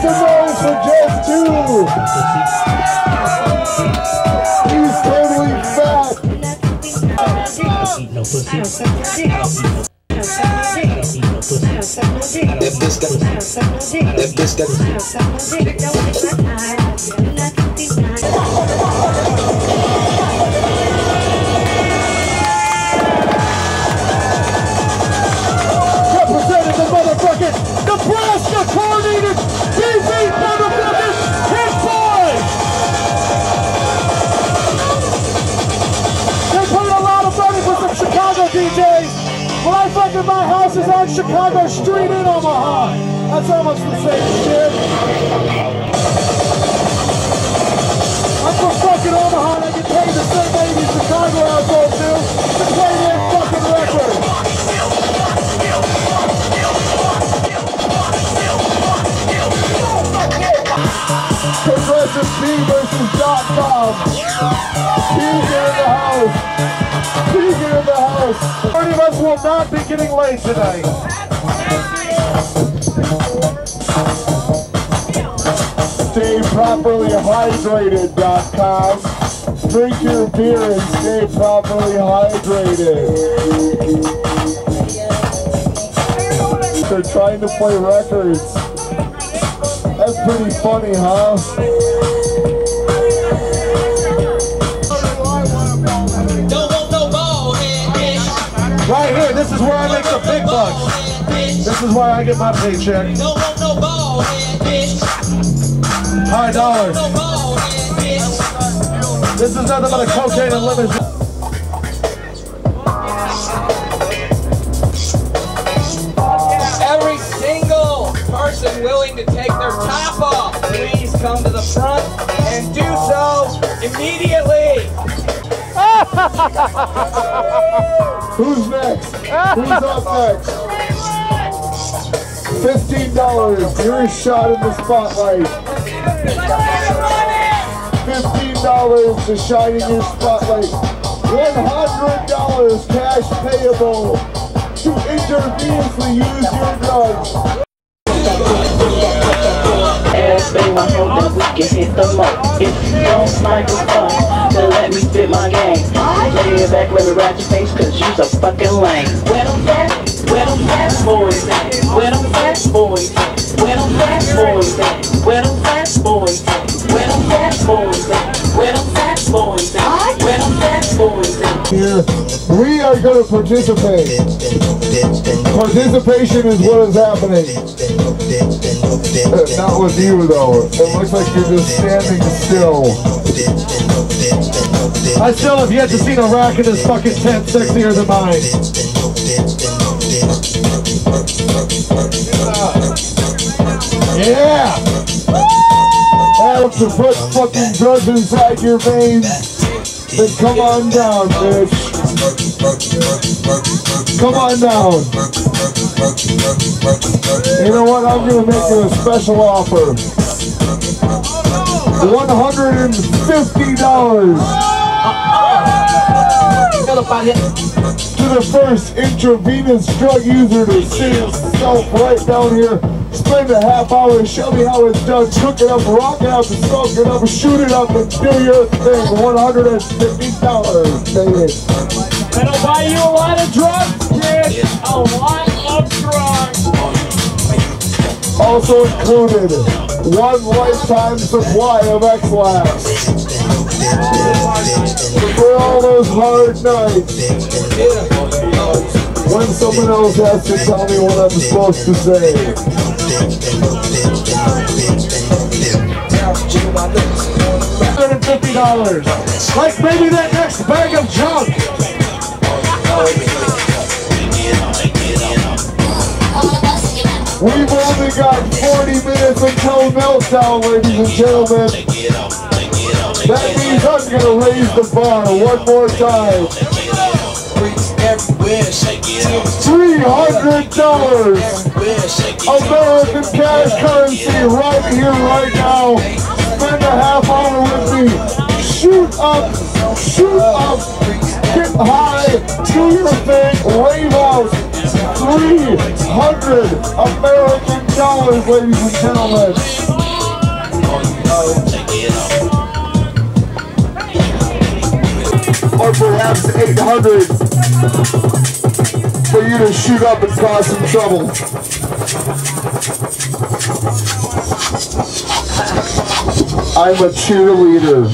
some noise for just two. He's totally fat. If this got, if this got, Chicago Street in Omaha. That's almost the same shit. I'm from fucking Omaha and I get paid the same way these Chicago assholes do to play their fucking record. Progressive P versus dot com. P's in the house. P's in the house. Thirty of us will not be getting laid tonight. Stay properly hydrated.com. Drink your beer and stay properly hydrated. They're trying to play records. That's pretty funny, huh? Right here, this is where I make the big bucks. This is where I get my paycheck. High dollars. This is nothing but a cocaine and limousine. Every single person willing to take their top off, please come to the front and do so immediately. Who's next? Who's up next? Fifteen dollars. Your shot in the spotlight. $15 to shine in your spotlight. $100 cash payable to intravenously use your drugs. Ass my hoe, then we can hit the mark. If you don't snipe the fun, let me spit my game. Lay it back, let me ride your face, cause you's a fucking lame. Where them fat, where them fat boys at? Where them fat boys at? Where them fat boys at? Where them fat boys at? Where them fat boys at? Where them fat boys at? Where them fat boys at? Here, we are going to participate. Participation is what is happening. Not with you though. It looks like you're just standing still. I still have yet to see a rack in this fucking tent sexier than mine. Yeah! Have to put fucking drugs inside your veins. Then come on down, bitch. Come on down. You know what? I'm gonna make you a special offer. $150 to the first intravenous drug user to sit himself right down here. Spend a half hour, and show me how it's done. Cook it up, rock it up, smoke it up, shoot it up, and do your thing. One hundred and baby. That'll buy you a lot of drugs, kid. A lot of drugs. Also included one lifetime supply of Ex-Lax. For all those hard nights. When someone else has to tell me what I'm supposed to say. $150. Like maybe that next bag of junk. We've only got 40 minutes until meltdown, ladies and gentlemen. That means I'm gonna raise the bar one more time. Three hundred dollars American cash currency right here, right now. Spend a half hour with me. Shoot up, shoot up, get high, do your thing, rave out. Three hundred American dollars, ladies and gentlemen. Or perhaps eight hundred for you to shoot up and cause some trouble. I'm a cheerleader.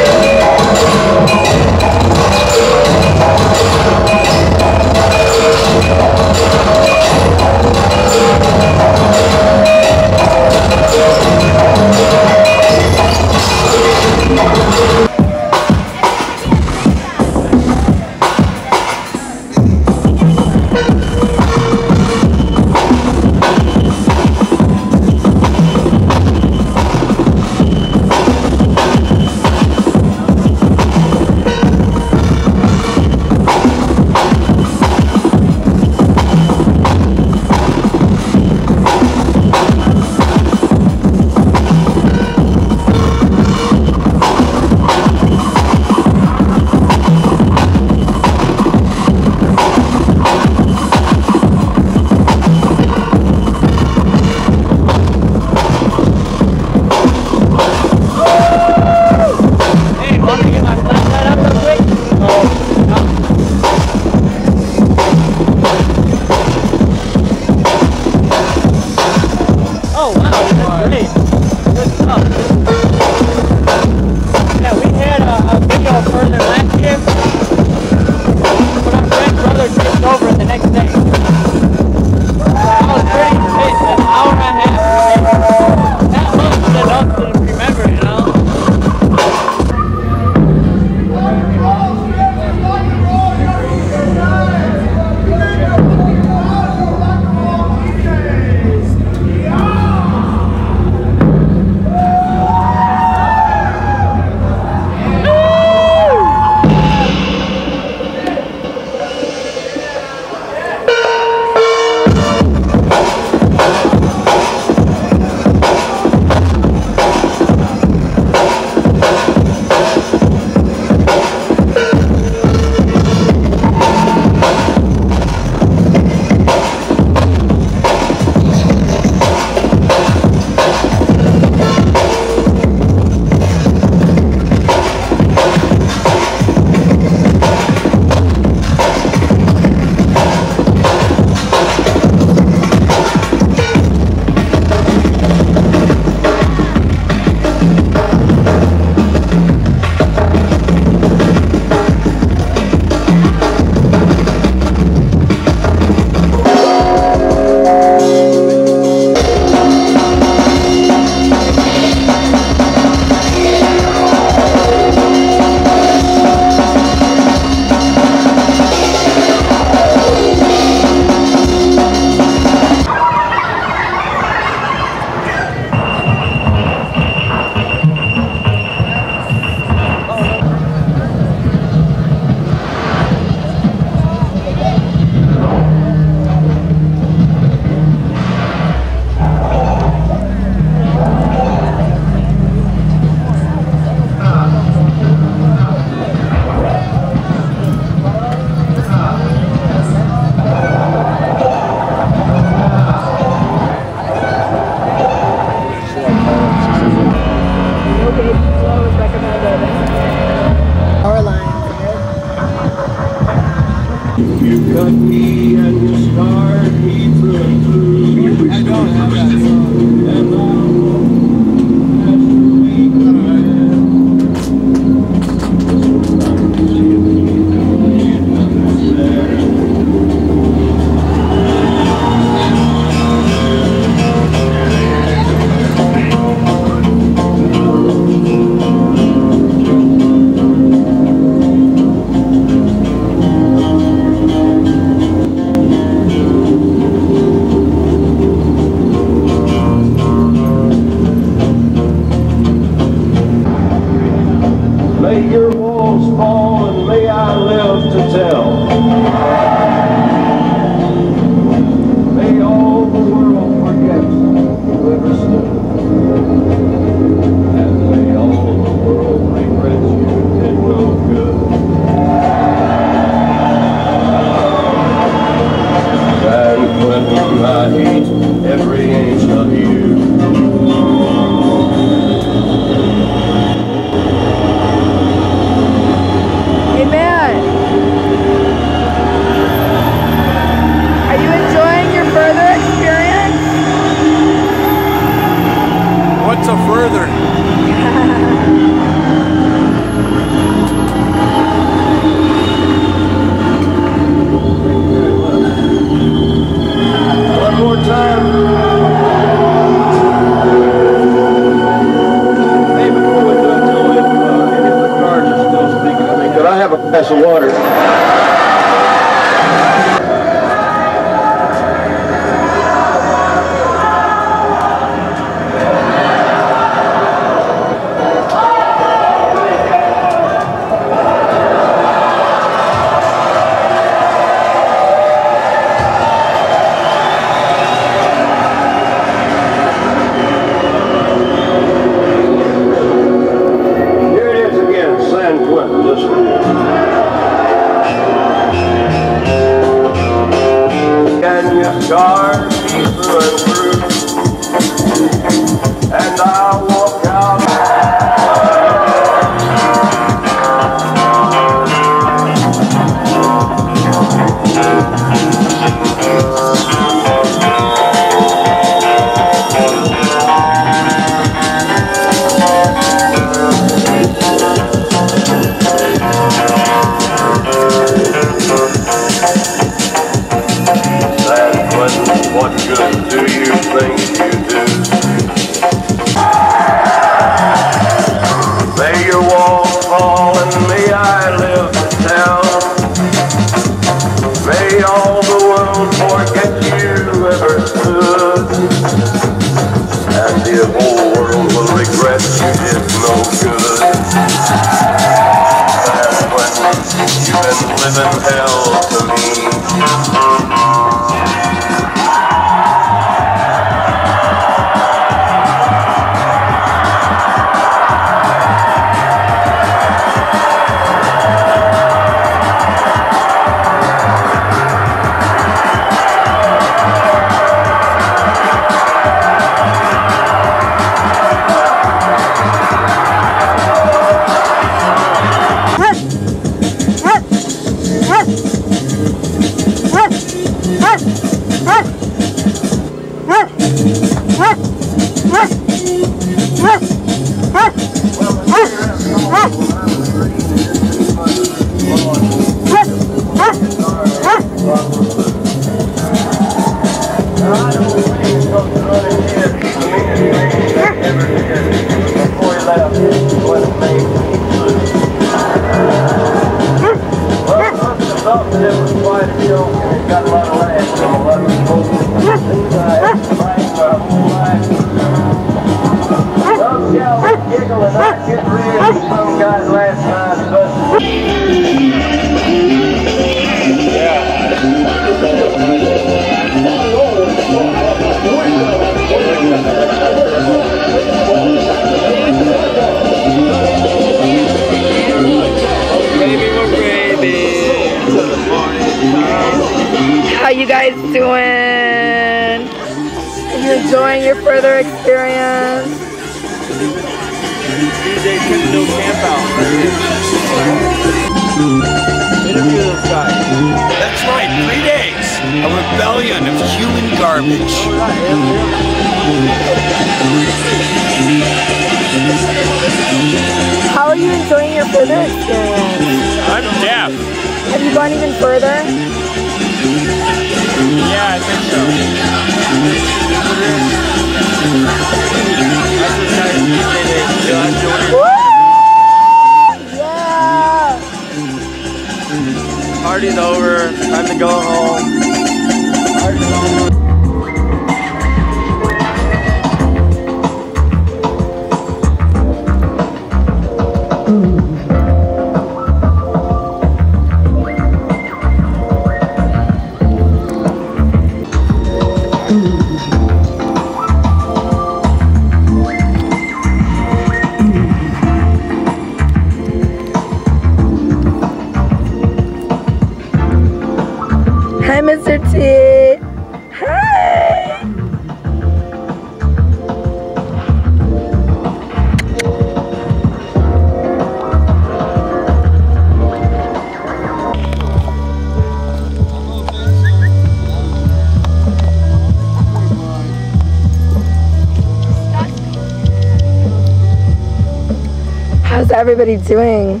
Everybody doing?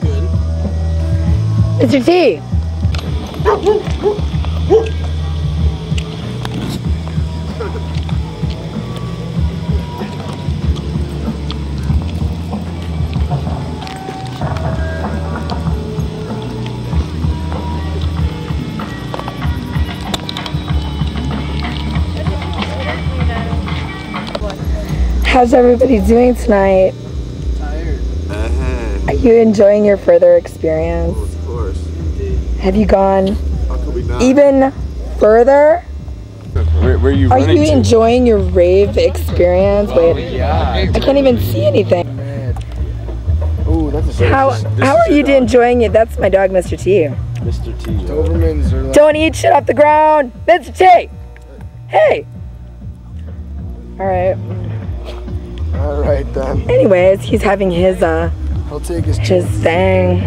Good. Mr. T. How's everybody doing tonight? Are you enjoying your Furthur experience? Of course. Have you gone How could we not? even further? Where, where are you Are you to? enjoying your rave experience? Wait, yeah. I can't even see anything. Oh, that's a How how are you enjoying it? That's my dog, Mr. T. Mr. T. Dobermans are like. Don't eat shit off the ground, Mr. T. Hey. All right. All right then. Anyways, he's having his uh I'll take his his thing.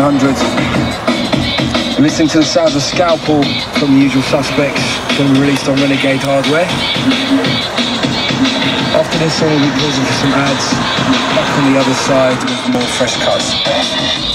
100. Listening to the sounds of Scalpel from the usual suspects, going to be released on Renegade Hardware. After this, I will be pausing for some ads. Back on the other side with more fresh cuts.